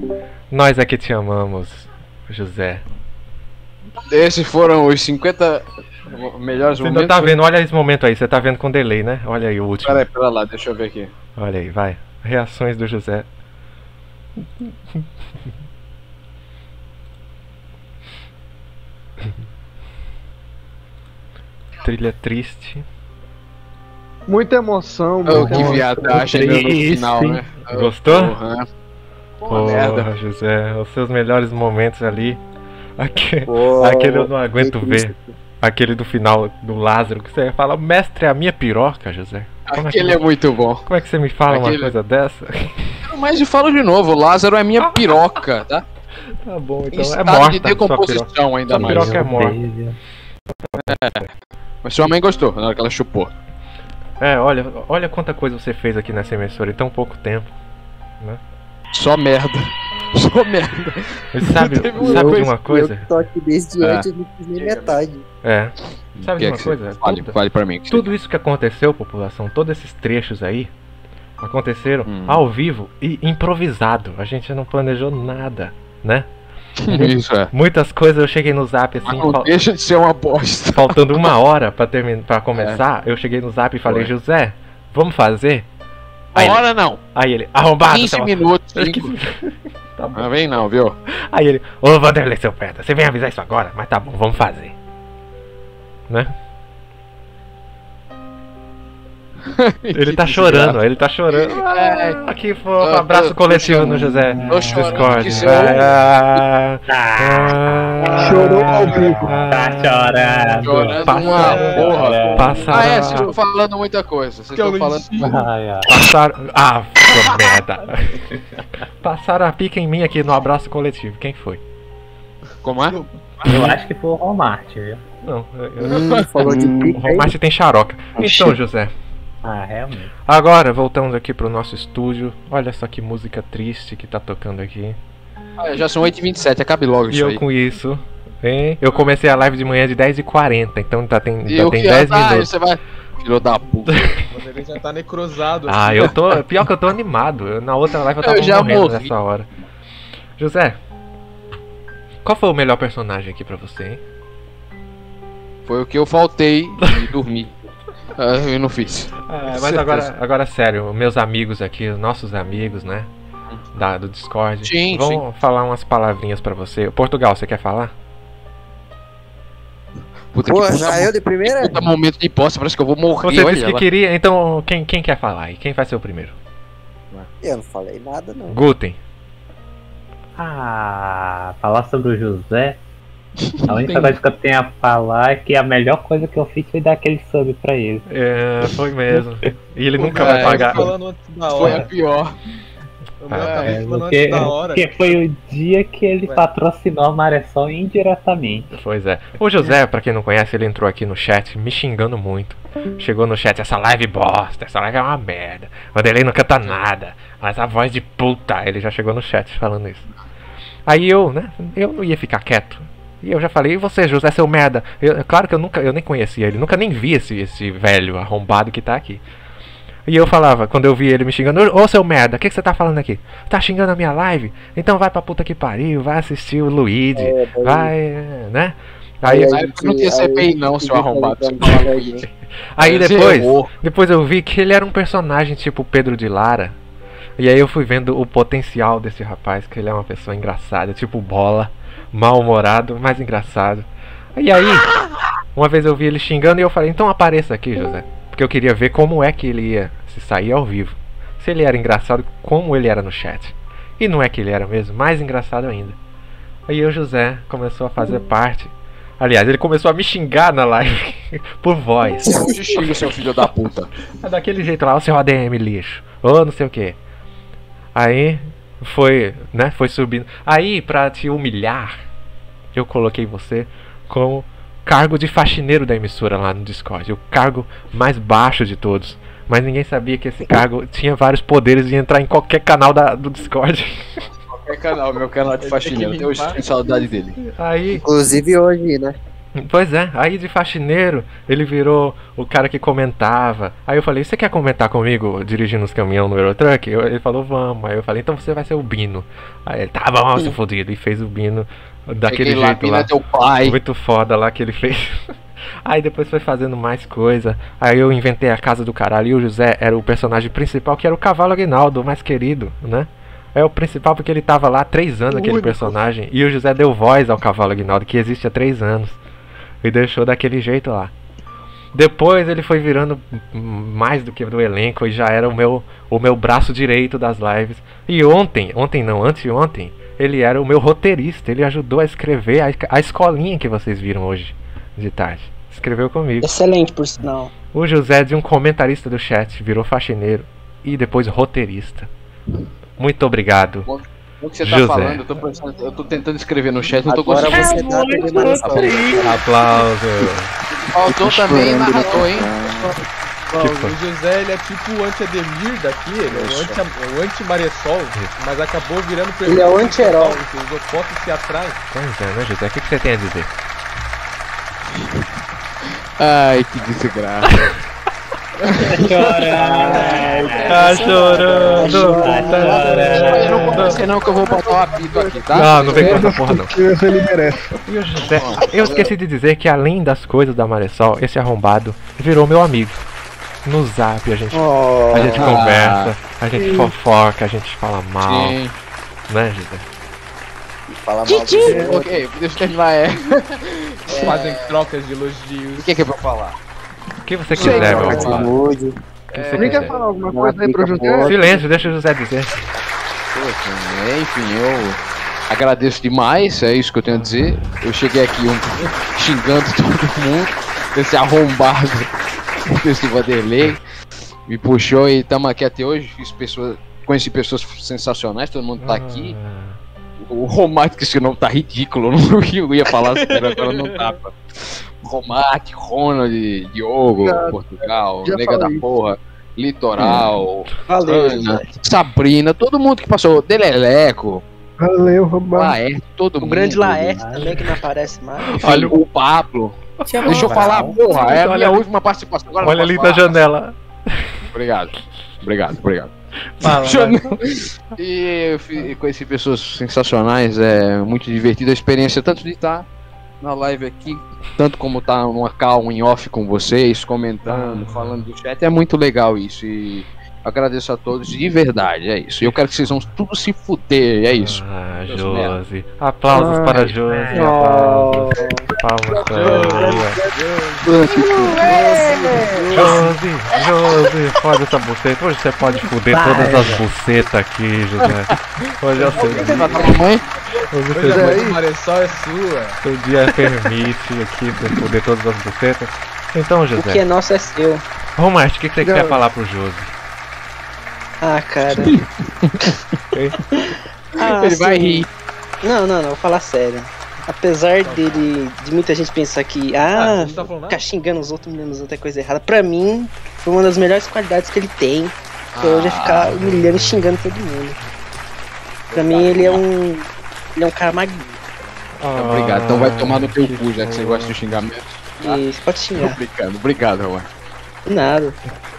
Nós é que te amamos, José. Esses foram os 50 melhores Você ainda momentos. tá vendo, olha esse momento aí, você tá vendo com delay, né? Olha aí o último. Pera aí, pera lá, deixa eu ver aqui. Olha aí, vai. Reações do José. Trilha triste. Muita emoção, Oh, muita que emoção. viadagem no final, né? Gostou? Porra. Porra, merda. José, os seus melhores momentos ali. Aque- Pô, aquele eu não aguento que ver. Aquele do final do Lázaro, que você fala, mestre, é a minha piroca, José. Como Aquele é é que, muito bom. como é que você me fala uma Aquele- coisa dessa? Mas eu falo de novo, o Lázaro é minha *laughs* piroca, tá? Tá bom, Em então é estado morta. de sua decomposição piroca. ainda Sua mais. piroca é morta. Mas sua mãe gostou na hora que ela chupou. É, olha, olha quanta coisa você fez aqui nessa emissora em tão pouco tempo. Né? Só merda. *laughs* Só merda. Sabe, sabe de uma coisa? Eu tô aqui desde É. antes, eu não fiz nem metade. É. Sabe Que de é uma coisa? você- Fale, Tudo- fale pra mim. que Tudo isso que aconteceu, população, todos esses trechos aí, aconteceram Hum. ao vivo e improvisado. A gente não planejou nada, né? Isso é. Muitas coisas eu cheguei no zap assim, Mas não fal- deixa de ser uma bosta. faltando uma hora pra, terminar, pra começar. Eu cheguei no zap e falei, Foi. José, vamos fazer? Aí ele- Hora não. Aí ele, arrombado. 15 seu- minutos. *laughs* Tá bom. Não vem não, viu? Aí ele, ô Vanderlei, seu perda, você vem avisar isso agora? Mas tá bom, vamos fazer. Né? *laughs* Ele tá chorando, ele tá chorando. É. Ah, que fofo, Eu- abraço coletivo no. José. Chorando Discord. ah, ah, Chorou ao vivo. Tá chorando. Chorando Passa- uma porra. Passaram, Ah, é, vocês estão falando muita coisa. Vocês estão falando. Passaram. Ah, merda. *laughs* Passaram a pica em mim aqui no abraço coletivo. Quem foi? Como é? Eu acho que foi o Romart, viu? Não, eu- Hum, falou de o pica aí. Romart tem xaroca. Então, José. Ah, realmente. Agora, voltamos aqui pro nosso estúdio. Olha só que música triste que tá tocando aqui. Ah, já são 8h27, acabe logo E isso eu aí. com isso, hein? Eu comecei a live de manhã de 10h40, então tá, tem, E já eu tem que- 10 ah, minutos. você vai. Filho da puta. *laughs* Ele já tá necrosado. Ah, assim. eu tô. Pior que eu tô animado. Na outra live eu tava Eu já morrendo morri. nessa hora. José, qual foi o melhor personagem aqui pra você, hein? Foi o que eu faltei e dormi. Ah, eu não fiz. É, mas Certeza. agora, agora sério, meus amigos aqui, os nossos amigos, né? Da, do Discord, Sim, vão falar umas palavrinhas pra você. Portugal, você quer falar? Puta Pô, puta já eu de primeira? Puta momento de posse, parece que eu vou morrer. Você disse que lá. queria, então quem, quem quer falar aí? Quem vai ser o primeiro? Eu não falei nada, não. Guten. Ah, falar sobre o José. A única coisa que eu tenho a falar é que a melhor coisa que eu fiz foi dar aquele sub pra ele. É, foi mesmo. E ele nunca vai eu pagar. falando antes da Foi a hora. pior. O meu É, acabei É, porque, antes da hora. porque foi o dia que ele Ué. patrocinou a Maressol indiretamente. Pois é. O José, pra quem não conhece, ele entrou aqui no chat me xingando muito. Chegou no chat, essa live bosta, essa live é uma merda. O Delay não canta nada. Mas a voz de puta, ele já chegou no chat falando isso. Aí eu, né, eu não ia ficar quieto. E eu já falei, e você, José, seu merda? Eu, claro que eu nunca, eu nem conhecia ele, nunca nem vi esse, esse velho arrombado que tá aqui. E eu falava, quando eu vi ele me xingando, ô seu merda, o que, que você tá falando aqui? Tá xingando a minha live? Então vai pra puta que pariu, vai assistir o Luigi, É, daí- vai, né? Aí, Aí Na a época não tinha CPI aí não, seu arrombado. *laughs* aí depois, depois eu vi que ele era um personagem tipo Pedro de Lara. E aí eu fui vendo o potencial desse rapaz, que ele é uma pessoa engraçada, tipo bola, mal-humorado, mas engraçado. E aí, uma vez eu vi ele xingando e eu falei, então apareça aqui, José. Porque eu queria ver como é que ele ia se sair ao vivo. Se se ele era engraçado como ele era no chat. E não é que ele era mesmo, mais engraçado ainda. Aí o José começou a fazer parte. Aliás, ele começou a me xingar na live *laughs* por voz. Eu te xingo, seu filho da puta. É daquele jeito lá, o seu ADM lixo. Ou não sei o que. Aí foi, né, foi subindo. Aí, pra te humilhar, eu coloquei você como cargo de faxineiro da emissora lá no Discord. O cargo mais baixo de todos. Mas ninguém sabia que esse cargo tinha vários poderes de entrar em qualquer canal da, do Discord. Qualquer canal, meu canal de faxineiro. Eu tenho saudade dele. Aí, Inclusive hoje, né? Pois é, aí de faxineiro ele virou o cara que comentava. Aí eu falei, você quer comentar comigo dirigindo os caminhões no Eurotruck? Eu- ele falou, vamos. Aí eu falei, então você vai ser o Bino. Aí ele, tá bom, se fudido. E fez o Bino daquele Peguei jeito lá. é. Muito foda lá que ele fez. *laughs* Aí depois foi fazendo mais coisa. Aí eu inventei a casa do caralho. E o José era o personagem principal, que era o cavalo Aguinaldo, o mais querido, né? É o principal porque ele tava lá há três anos, aquele personagem. E o José deu voz ao cavalo Aguinaldo, que existe há três anos. E deixou daquele jeito lá. Depois ele foi virando mais do que do elenco e já era o meu, o meu braço direito das lives. E ontem, ontem não, anteontem, ele era o meu roteirista. Ele ajudou a escrever a, a escolinha que vocês viram hoje de tarde. Escreveu comigo. Excelente, por sinal. O José de um comentarista do chat virou faxineiro e depois roteirista. Muito obrigado. O que você tá José. falando? Eu tô, pensando, eu tô tentando escrever no chat, não tô Agora conseguindo. você tá mais Aplausos. Faltou também narrador, hein? Ó, Que foi? o José ele é tipo o anti-Ademir daqui, ele é o anti- é anti-Maressol, mas acabou virando Ele é o anti-herói. Os opostos se atraem. Pois é, né, José? O que, que você tem a dizer? Ai, que desgraça. *laughs* Tá chorando. Eu não comecei não que eu vou botar o apito aqui, tá? Não, não vem com essa porra não. Ele merece. E o José, eu esqueci de dizer que além das coisas da Maressol, esse arrombado virou meu amigo. No zap a gente, Oh. a gente Ah. conversa, a gente fofoca, a gente fala mal, Sim. né, José? Fala mal. Ok, deixa eu terminar. *laughs* É. Fazem trocas de elogios. O que é que é pra falar? O que você Sei, quiser, meu você Alguém quer falar alguma Uma coisa aí pro José? Silêncio, deixa o José dizer. Poxa, enfim, eu agradeço demais, é isso que eu tenho a dizer. Eu cheguei aqui um, *laughs* xingando todo mundo, esse arrombado *laughs* desse Vanderlei, me puxou e estamos aqui até hoje. Fiz pessoas, conheci pessoas sensacionais, todo mundo tá aqui. O Romate, que esse nome tá ridículo, *laughs* eu não ia falar assim, agora não dá. Romate, Ronald, Diogo, Já- Portugal, já Nega da falei. Porra, Litoral, Valeu, Ana. Sabrina, todo mundo que passou, Deleleco, Valeu, Roberto. Laerte, todo O mundo. grande Laerte também, que não aparece mais. Olha o Pablo. Deixa eu falar, porra, é a minha última participação. Agora Olha ali posso da falar. janela. Obrigado, obrigado, obrigado. Fala. *laughs* E eu conheci pessoas sensacionais, é muito divertida a experiência, tanto de estar na live aqui, tanto como estar numa call em off com vocês, comentando, falando do chat, é muito legal isso. E agradeço a todos de verdade, é isso. E eu quero que vocês vão tudo se fuder, é isso. Ah, Deus Josi. Aplausos Ai, para Josi. Aplausos. Palmas para Josi, Josi, foda essa buceta. Hoje você pode fuder todas as bucetas aqui, José. Hoje é o seu dia. Tá com a mamãe? Hoje é o Hoje seu a dia. é sua. Seu dia permite aqui você fuder todas as bucetas. Então, O que é José. nosso é seu. Romarte, o que que você Não. quer falar pro Josi? Ah, cara. *laughs* Ah, Ele vai rir. Não, não, não, vou falar sério. Apesar dele, de muita gente pensar que, Ah, ah, tá ficar xingando os outros, menos outra coisa errada, pra mim, foi uma das melhores qualidades que ele tem. Que hoje é ficar humilhando e xingando todo mundo. Pra mim, ele é um. Ele é um cara magnífico. Obrigado, então vai tomar no teu cu, já que você gosta de xingamento. E você pode xingar. Obrigado, obrigado. Nada.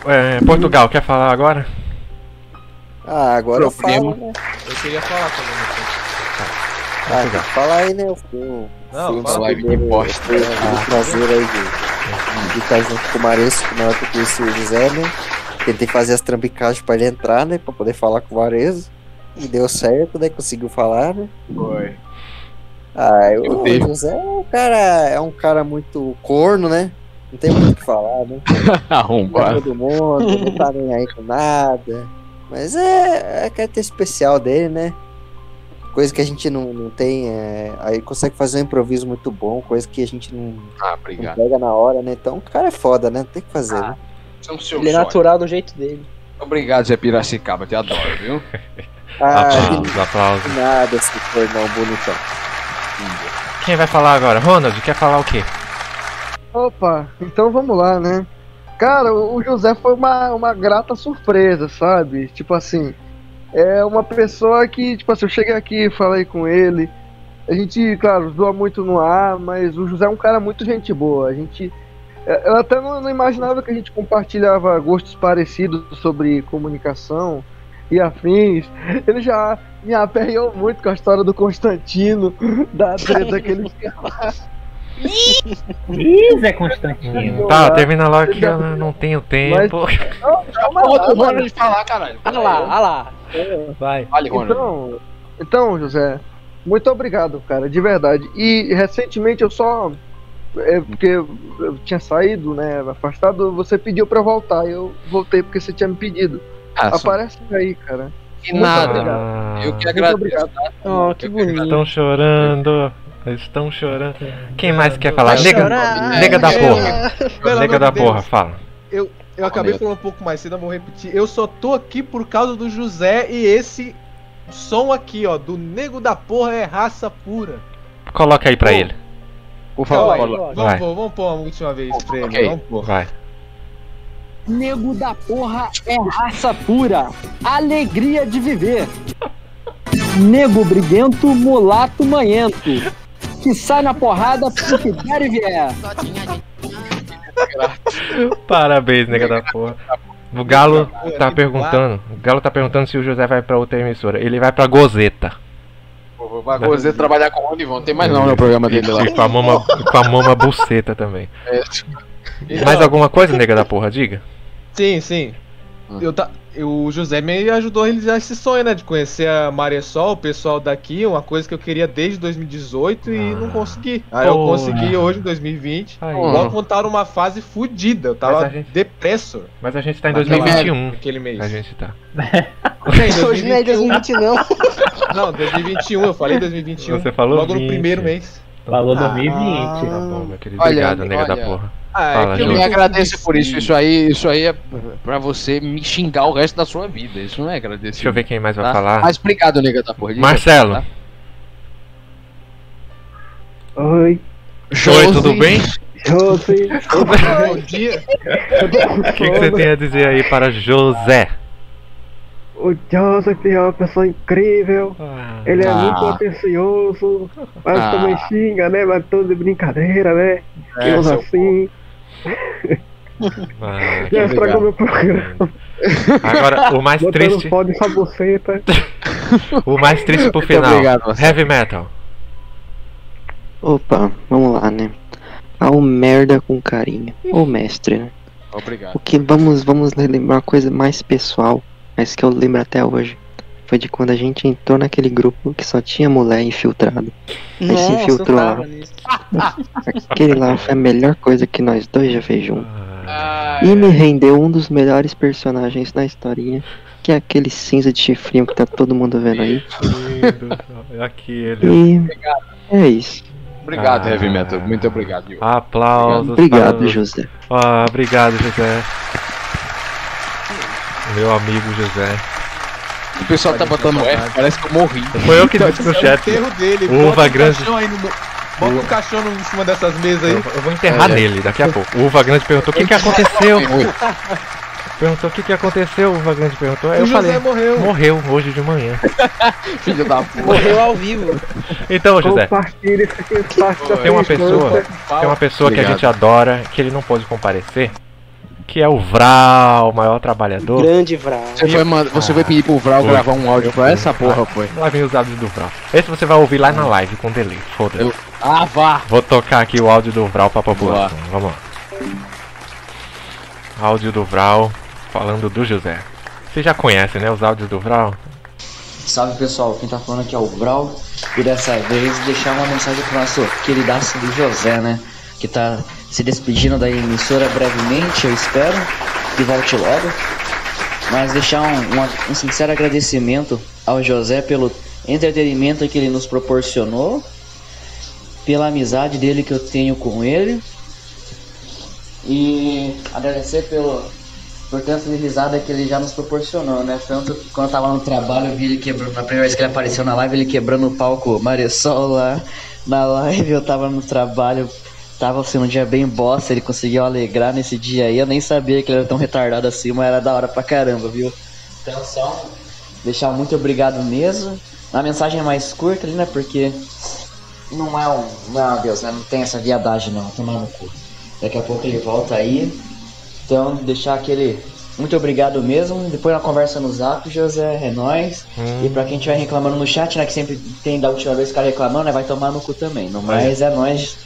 É, Portugal, quer falar agora? Ah, agora eu falo, né? Eu queria falar também. né? Ah, tem que falar aí, né? Eu fui, eu Não, um fala aí, que bosta. eu tive o prazer aí de, de estar junto com o Maresco na hora que eu conheci o José, né? Tentei fazer as trambicagens pra ele entrar, né? Pra poder falar com o Varezo. E deu certo, né? Conseguiu falar, né? Foi. Ah, eu, o. José é um cara, é um cara muito corno, né? Não tem muito o que falar, né? *laughs* Arrombado. todo mundo, não tá nem aí com nada. Mas é, é a característica especial dele, né? Coisa que a gente não, não tem. É... Aí consegue fazer um improviso muito bom, coisa que a gente não, Ah, não obrigado. pega na hora, né? Então o cara é foda, né? Não tem o que fazer, né? São seus Ele é sonhos. natural do jeito dele. Obrigado, Zé Piracicaba, te adoro, viu? *laughs* Ah, Aplausos, aplausos. Nada se tornar um bonitão. Quem vai falar agora? Ronald, quer falar o quê? Opa, então vamos lá, né? Cara, o José foi uma, uma grata surpresa, sabe? Tipo assim, é uma pessoa que, tipo assim, eu cheguei aqui, falei com ele. A gente, claro, zoa muito no ar, mas o José é um cara muito gente boa. A gente. é, Eu até não, não imaginava que a gente compartilhava gostos parecidos sobre comunicação e afins. Ele já me aperreou muito com a história do Constantino, da treta que ele *laughs* Ih, Zé Constantino. Tá, termina logo que eu não- tenho tempo. Calma lá, do mano. Ronald falar, caralho. Olha lá, olha lá. Vai. Fale, Ronald. Então, então, José, muito obrigado, cara, de verdade. E recentemente eu só. É porque eu tinha saído, né? Afastado, você pediu pra eu voltar. e Eu voltei porque você tinha me pedido. Ah, só- Aparece aí, cara. Que nada. obrigado. Eu que Muito agradeço. obrigado. tá? Oh, que bonito. Estão chorando. Estão chorando. Quem mais quer falar? Vai Nega, chorar. nega da É, porra. pelo Nega da porra, fala. Eu, eu acabei falando um pouco mais cedo, eu vou repetir. Eu só tô aqui por causa do José e esse som aqui, ó, do nego da porra é raça pura. Coloca aí pra ele. Por favor, aí, Paulo. vamos, Vai. pôr, vamos pôr uma última vez pra ele. Ok. Vamos pôr. Vai. Nego da porra é raça pura. Alegria de viver. Nego briguento, mulato manhento. Que sai na porrada pro que der e vier. Parabéns, nega da porra. O Galo tá perguntando. O Galo tá perguntando se o José vai pra outra emissora. Ele vai pra Gozeta. Vai você trabalhar com o Rony Von. Tem mais não no programa dele lá. E com a mama, com a mama buceta também. É. Mais alguma coisa, nega da porra? Diga. Sim, sim. Eu tá, eu- o José me ajudou a realizar esse sonho, né? De conhecer a Maresol, o pessoal daqui, uma coisa que eu queria desde 2018 e não consegui. Aí eu Porra. consegui hoje, em 2020. Aí. Logo contar uma fase fudida. Eu Mas tava a gente- depresso. Mas a gente tá em Naquela- 2021. Naquele mês. A gente tá. *laughs* Hoje não é 2020, não. Não, 2021, eu falei 2021. Você falou Logo 20. no primeiro mês. Falou Ah, 2020. Tá bom, meu querido. Olha, Obrigado, nega da porra. Ah, Fala, é que Eu me agradeço por isso. Isso aí, isso aí é pra você me xingar o resto da sua vida. Isso não é agradecer. Deixa eu ver quem mais vai tá? falar. Mas obrigado, nega da porra. Marcelo. verdade, Oi. Oi, tudo bem? Josi. Tá? Bom dia. *laughs* O que, que você tem a dizer aí para José? O Joseph é uma pessoa incrível. Ele é Ah. muito atencioso. Mas Ah. também xinga, né? Mas tudo de brincadeira, né? É, seu assim. Ah, *laughs* Já estragou meu programa. Agora, o mais Botando triste. pó de saboceta. O mais triste pro final. obrigado. Heavy metal. Opa, vamos lá, né? Ao merda com carinho. Ô mestre, né? Obrigado. O que vamos, vamos lembrar uma coisa mais pessoal, mas que eu lembro até hoje. Foi de quando a gente entrou naquele grupo que só tinha mulher infiltrado. Aí se Nossa, infiltrou lá. *laughs* Aquele lá foi a melhor coisa que nós dois já fez junto. Ah, E me rendeu um dos melhores personagens da historinha, que é aquele cinza de chifrinho que tá todo mundo vendo aí. Aqui ele. E é isso. Obrigado, Ah. Heavy Metal. Muito obrigado? Aplausos. Obrigado, para José. Ah, obrigado, José. Meu amigo José. O pessoal tá botando F, parece que eu morri. Foi eu que disse pro É o chat. dele. Uva Bota um grande. aí no Bota um caixão em cima dessas mesas aí. Eu, eu vou enterrar nele daqui a pouco. O Uva Grande perguntou o que, que aconteceu. Perguntou o que, que aconteceu, o Uva Grande perguntou. Aí O eu José falei, morreu. morreu hoje de manhã. *laughs* Filho da puta. Morreu ao vivo. Então, José, Compartilha no tem uma pessoa, tem uma pessoa que a gente adora, que ele não pôde comparecer, que é o Vral, o maior trabalhador. Grande Vral. Você vai, manda- você vai pedir pro Vral Foi. gravar um áudio pra essa porra, foi? Lá vem os áudios do Vral. Esse você vai ouvir lá na live com delay, foda-se. Eu- Ah, vá! Vou tocar aqui o áudio do Vral pra população. Vamos lá. Áudio do Vral falando do José. Você já conhece, né, os áudios do Vral? Salve pessoal, quem tá falando aqui é o Vral e dessa vez deixar uma mensagem pro nosso queridaço do José, né? Que tá se despedindo da emissora brevemente, eu espero, que volte logo. mas deixar um, um sincero agradecimento ao José pelo entretenimento que ele nos proporcionou, pela amizade dele que eu tenho com ele e agradecer pelo por tanto de risada que ele já nos proporcionou, né? Tanto quando eu tava no trabalho, eu vi ele quebrando, na primeira vez que ele apareceu na live, ele quebrando o palco Maresol lá na live, eu tava no trabalho, tava sendo um dia bem bosta, ele conseguiu alegrar nesse dia aí, eu nem sabia que ele era tão retardado assim, mas era da hora pra caramba, viu? Então só deixar muito obrigado mesmo. A mensagem é mais curta ali, né? Porque não é um. Não, Deus, né? Não tem essa viadagem não, tomar no cu. Daqui a pouco ele volta aí. Então, deixar aquele. Muito obrigado mesmo. Depois na conversa no zap, José, é nóis. Hum. E pra quem estiver reclamando no chat, né? Que sempre tem da última vez que cara reclamando, né? Vai tomar no cu também. No mais, é nóis.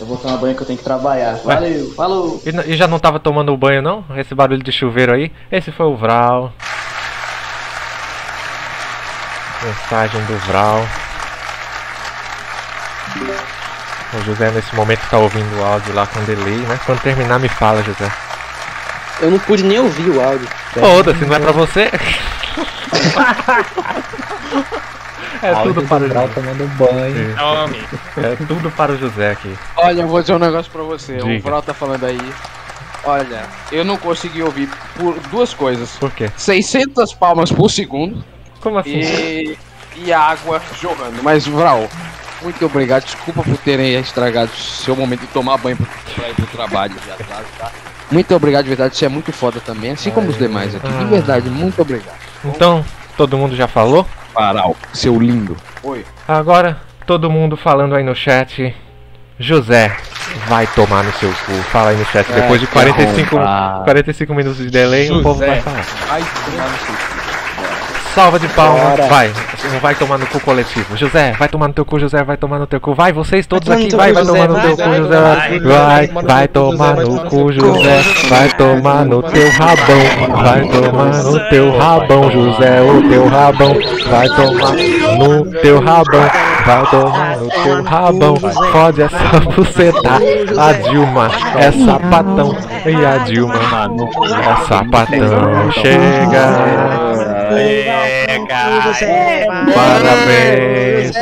Eu vou tomar banho que eu tenho que trabalhar. Valeu, falou! E, e já não tava tomando banho não? Esse barulho de chuveiro aí? Esse foi o Vral. Mensagem do Vral. O José nesse momento tá ouvindo o áudio lá com delay, né? Quando terminar me fala, José. Eu não pude nem ouvir o áudio. Foda-se, não é pra você? *laughs* É tudo para o José. tomando banho. É tudo para o José aqui. Olha, eu vou dizer um negócio pra você. O Diga. Vral tá falando aí. Olha, eu não consegui ouvir por duas coisas. Por quê? 600 palmas por segundo. Como assim? E, e água jorrando. Mas, Vral, muito obrigado. Desculpa por terem estragado seu momento de tomar banho pra, pra ir pro trabalho. de atraso, tá? Muito obrigado, de verdade. Você é muito foda também, assim como os demais aqui. De verdade, muito obrigado. Então, todo mundo já falou? Varal, seu lindo. Oi. Agora, todo mundo falando aí no chat. José, vai tomar no seu cu. Fala aí no chat. É, Depois de que 45, arrombado. 45 minutos de delay, o povo José, vai falar. Vai tomar no seu Salva de palmas. Bora. Vai. Vai tomar no cu coletivo. José, vai tomar no teu cu, José, vai tomar no teu cu. Vai, vocês todos Vai aqui, vai, vai tomar no teu cu, José. vai, Vai, vai tomar no cu, José. Vai tomar no teu rabão. Vai tomar no teu rabão, José, o teu rabão. Vai tomar no teu rabão. Vai tomar no teu rabão. Fode essa buceta. A Dilma é sapatão. E a Dilma é sapatão. Chega. Parabéns.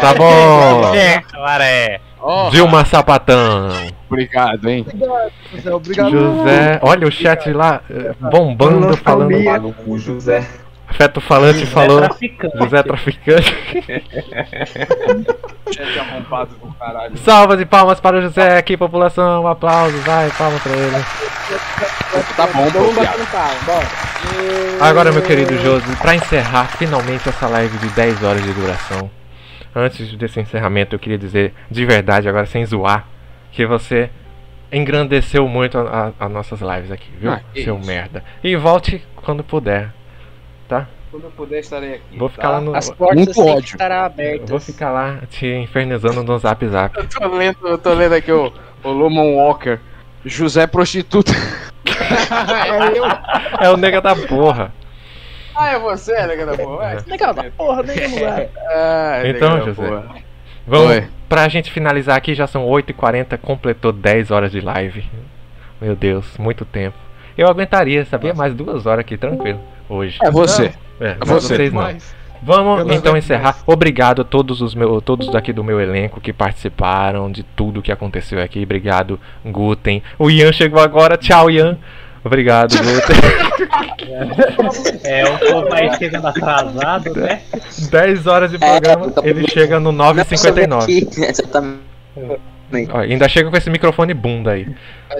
Tá bom. Maré. Dilma Sapatão. Obrigado, hein? José, obrigado. José, olha o chat lá eh, bombando, falando. O José. Feto Falante José falou. traficante. José Traficante. *laughs* Chat arrombado do caralho. Salva de palmas para o José aqui, população. Aplausos, vai, palmas para ele. Tá bom, pô, Vamos viado. bater no carro, bora. Agora, meu querido Josi, para encerrar finalmente essa live de 10 horas de duração. Antes desse encerramento, eu queria dizer de verdade, agora sem zoar, que você engrandeceu muito as nossas lives aqui, viu? Ah, Seu isso. merda. E volte quando puder, tá? Quando eu puder, estarei aqui. Vou ficar tá? lá no. As portas Muito sempre ódio. estarão Eu abertas. vou ficar lá te infernizando no zap zap. *laughs* Eu tô lendo, eu tô lendo aqui o, o Lumon Walker. José prostituta. é eu. É o nega da porra. Ah, é você, nega da porra. Vai, *laughs* Legal da porra, nem vamos lá. Ah, nega Então, José. porra. Vamos, Oi. pra gente finalizar aqui, já são 8h40, completou 10 horas de live. Meu Deus, muito tempo. Eu aguentaria, sabia? Mais duas horas aqui, tranquilo. Hoje. É você. É, É mas você. vocês não. Vamos não então encerrar. Obrigado a todos os meus, todos daqui do meu elenco que participaram de tudo que aconteceu aqui. Obrigado, Guten. O Ian chegou agora. Tchau, Ian. Obrigado, Guten. É, o povo aí chegando atrasado, né? 10 horas de programa, ele chega no 9h59. Aqui, *laughs* Exatamente. Ó, ainda chega com esse microfone bunda aí.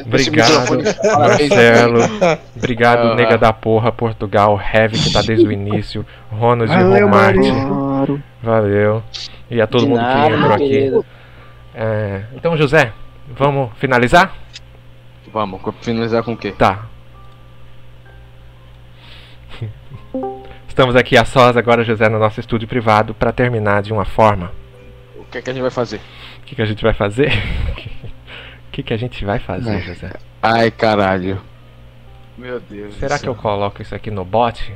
Obrigado. *laughs* Marcelo. *laughs* Obrigado, Ah. Nega da Porra, Portugal. Heavy, que tá desde o *laughs* início. Ronald Valeu, Romarte. Marinho. Valeu. E a todo De mundo nada, que entrou aqui. É, então, José, vamos finalizar? Vamos, finalizar com o quê? Tá. Estamos aqui a sós agora, José, no nosso estúdio privado, para terminar de uma forma. O que, é que a gente vai fazer? O que, que a gente vai fazer? O *laughs* que, que a gente vai fazer, É. José? Ai, caralho. Meu Deus. Será que eu coloco isso aqui no bot?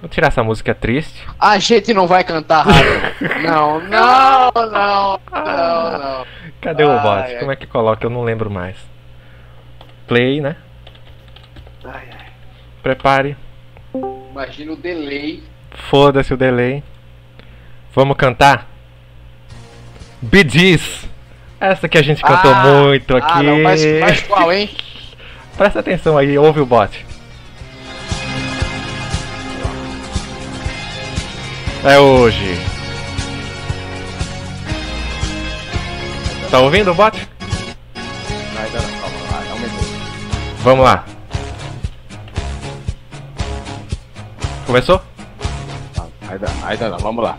Vou tirar essa música triste. A gente não vai cantar *laughs* não, não, não, não, não. Cadê o bot? ai. Como é que coloca? Eu não lembro mais. Play, né? Ai, ai. Prepare. Imagina o delay. Foda-se o delay. Vamos cantar? Gees. Essa que a gente cantou Ah, muito aqui. Ah, não, mas, mas qual, hein? *laughs* Presta atenção aí, ouve o bot. É hoje. Tá ouvindo o bot? Ainda não, calma lá, aumentou. Vamos lá. Começou? Ainda, ainda não, vamos lá.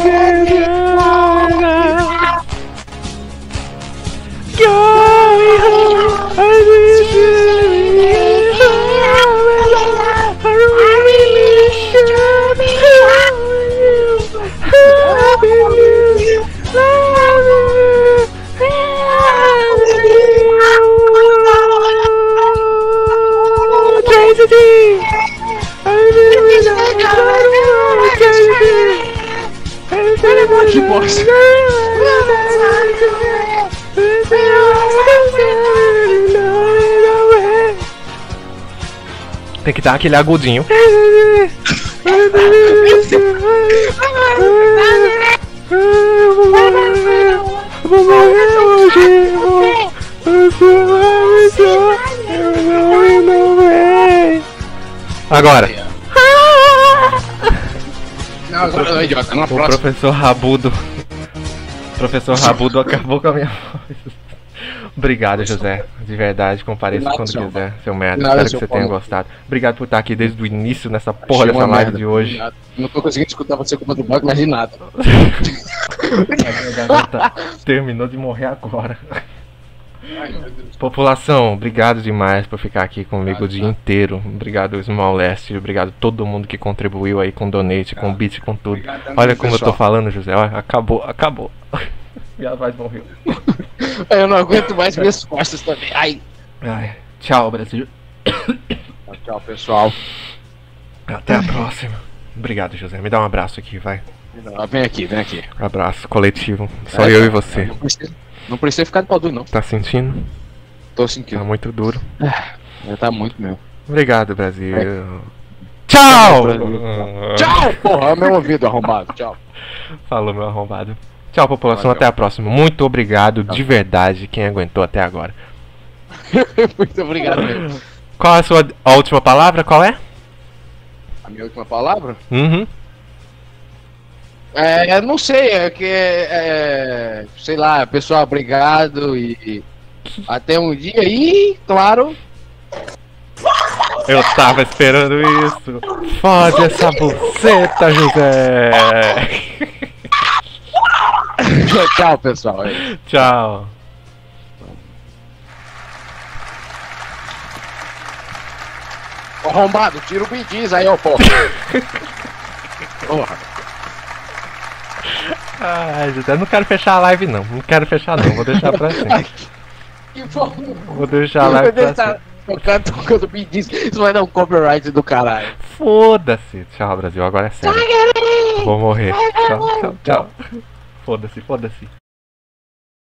Tem que dar aquele agudinho. Agora. Na O professor Rabudo. O professor Rabudo acabou com a minha voz. Obrigado, José. De verdade, compareça nada, quando quiser, seu merda. Nada, Espero que seu você pau. tenha gostado. Obrigado por estar aqui desde o início nessa porra Achei dessa live merda. de hoje. Não tô conseguindo escutar você culpa do bloco, mas de nada. *laughs* A garota terminou de morrer agora. População, obrigado demais por ficar aqui comigo o dia inteiro. Obrigado, Small Leste. Obrigado todo mundo que contribuiu aí com donate, com beat, com tudo. Olha como eu tô pessoal. falando, José. Olha, acabou, acabou. *laughs* Minha voz morreu. Eu não aguento mais minhas costas também. Ai. Ai, tchau, Brasil. Tchau, pessoal. Até a próxima. Obrigado, José. Me dá um abraço aqui, vai. Não, Vem aqui, vem aqui. Abraço coletivo. Só É, eu e você. Não precisa, não precisa ficar de pau duro, não. Tá sentindo? Tô sentindo. Tá muito duro. Já tá muito mesmo. Obrigado, Brasil. É. Tchau! Tchau, porra, meu ouvido arrombado. Tchau. Falou, meu arrombado. Tchau, população. Até a próxima. Muito obrigado de verdade quem aguentou até agora. *laughs* Muito obrigado mesmo. Qual é a sua a última palavra? Qual é? A minha última palavra? Uhum. É, não sei, é que é, sei lá, pessoal, obrigado e até um dia e, claro, Eu tava esperando isso. Fode essa buceta, José. *laughs* tchau, pessoal. É. Tchau. Arrombado, tira o bidiz aí, ó, porra. *laughs* porra. Ai, José, não quero fechar a live não. Não quero fechar não. Vou deixar pra sempre. *laughs* Que porra. Vou deixar a live pra sempre. Eu canto quando me diz, isso vai dar um copyright do caralho. Foda-se. Tchau, Brasil. Agora é sério. Vou morrer. Tchau, tchau, tchau. Foda-se, foda-se.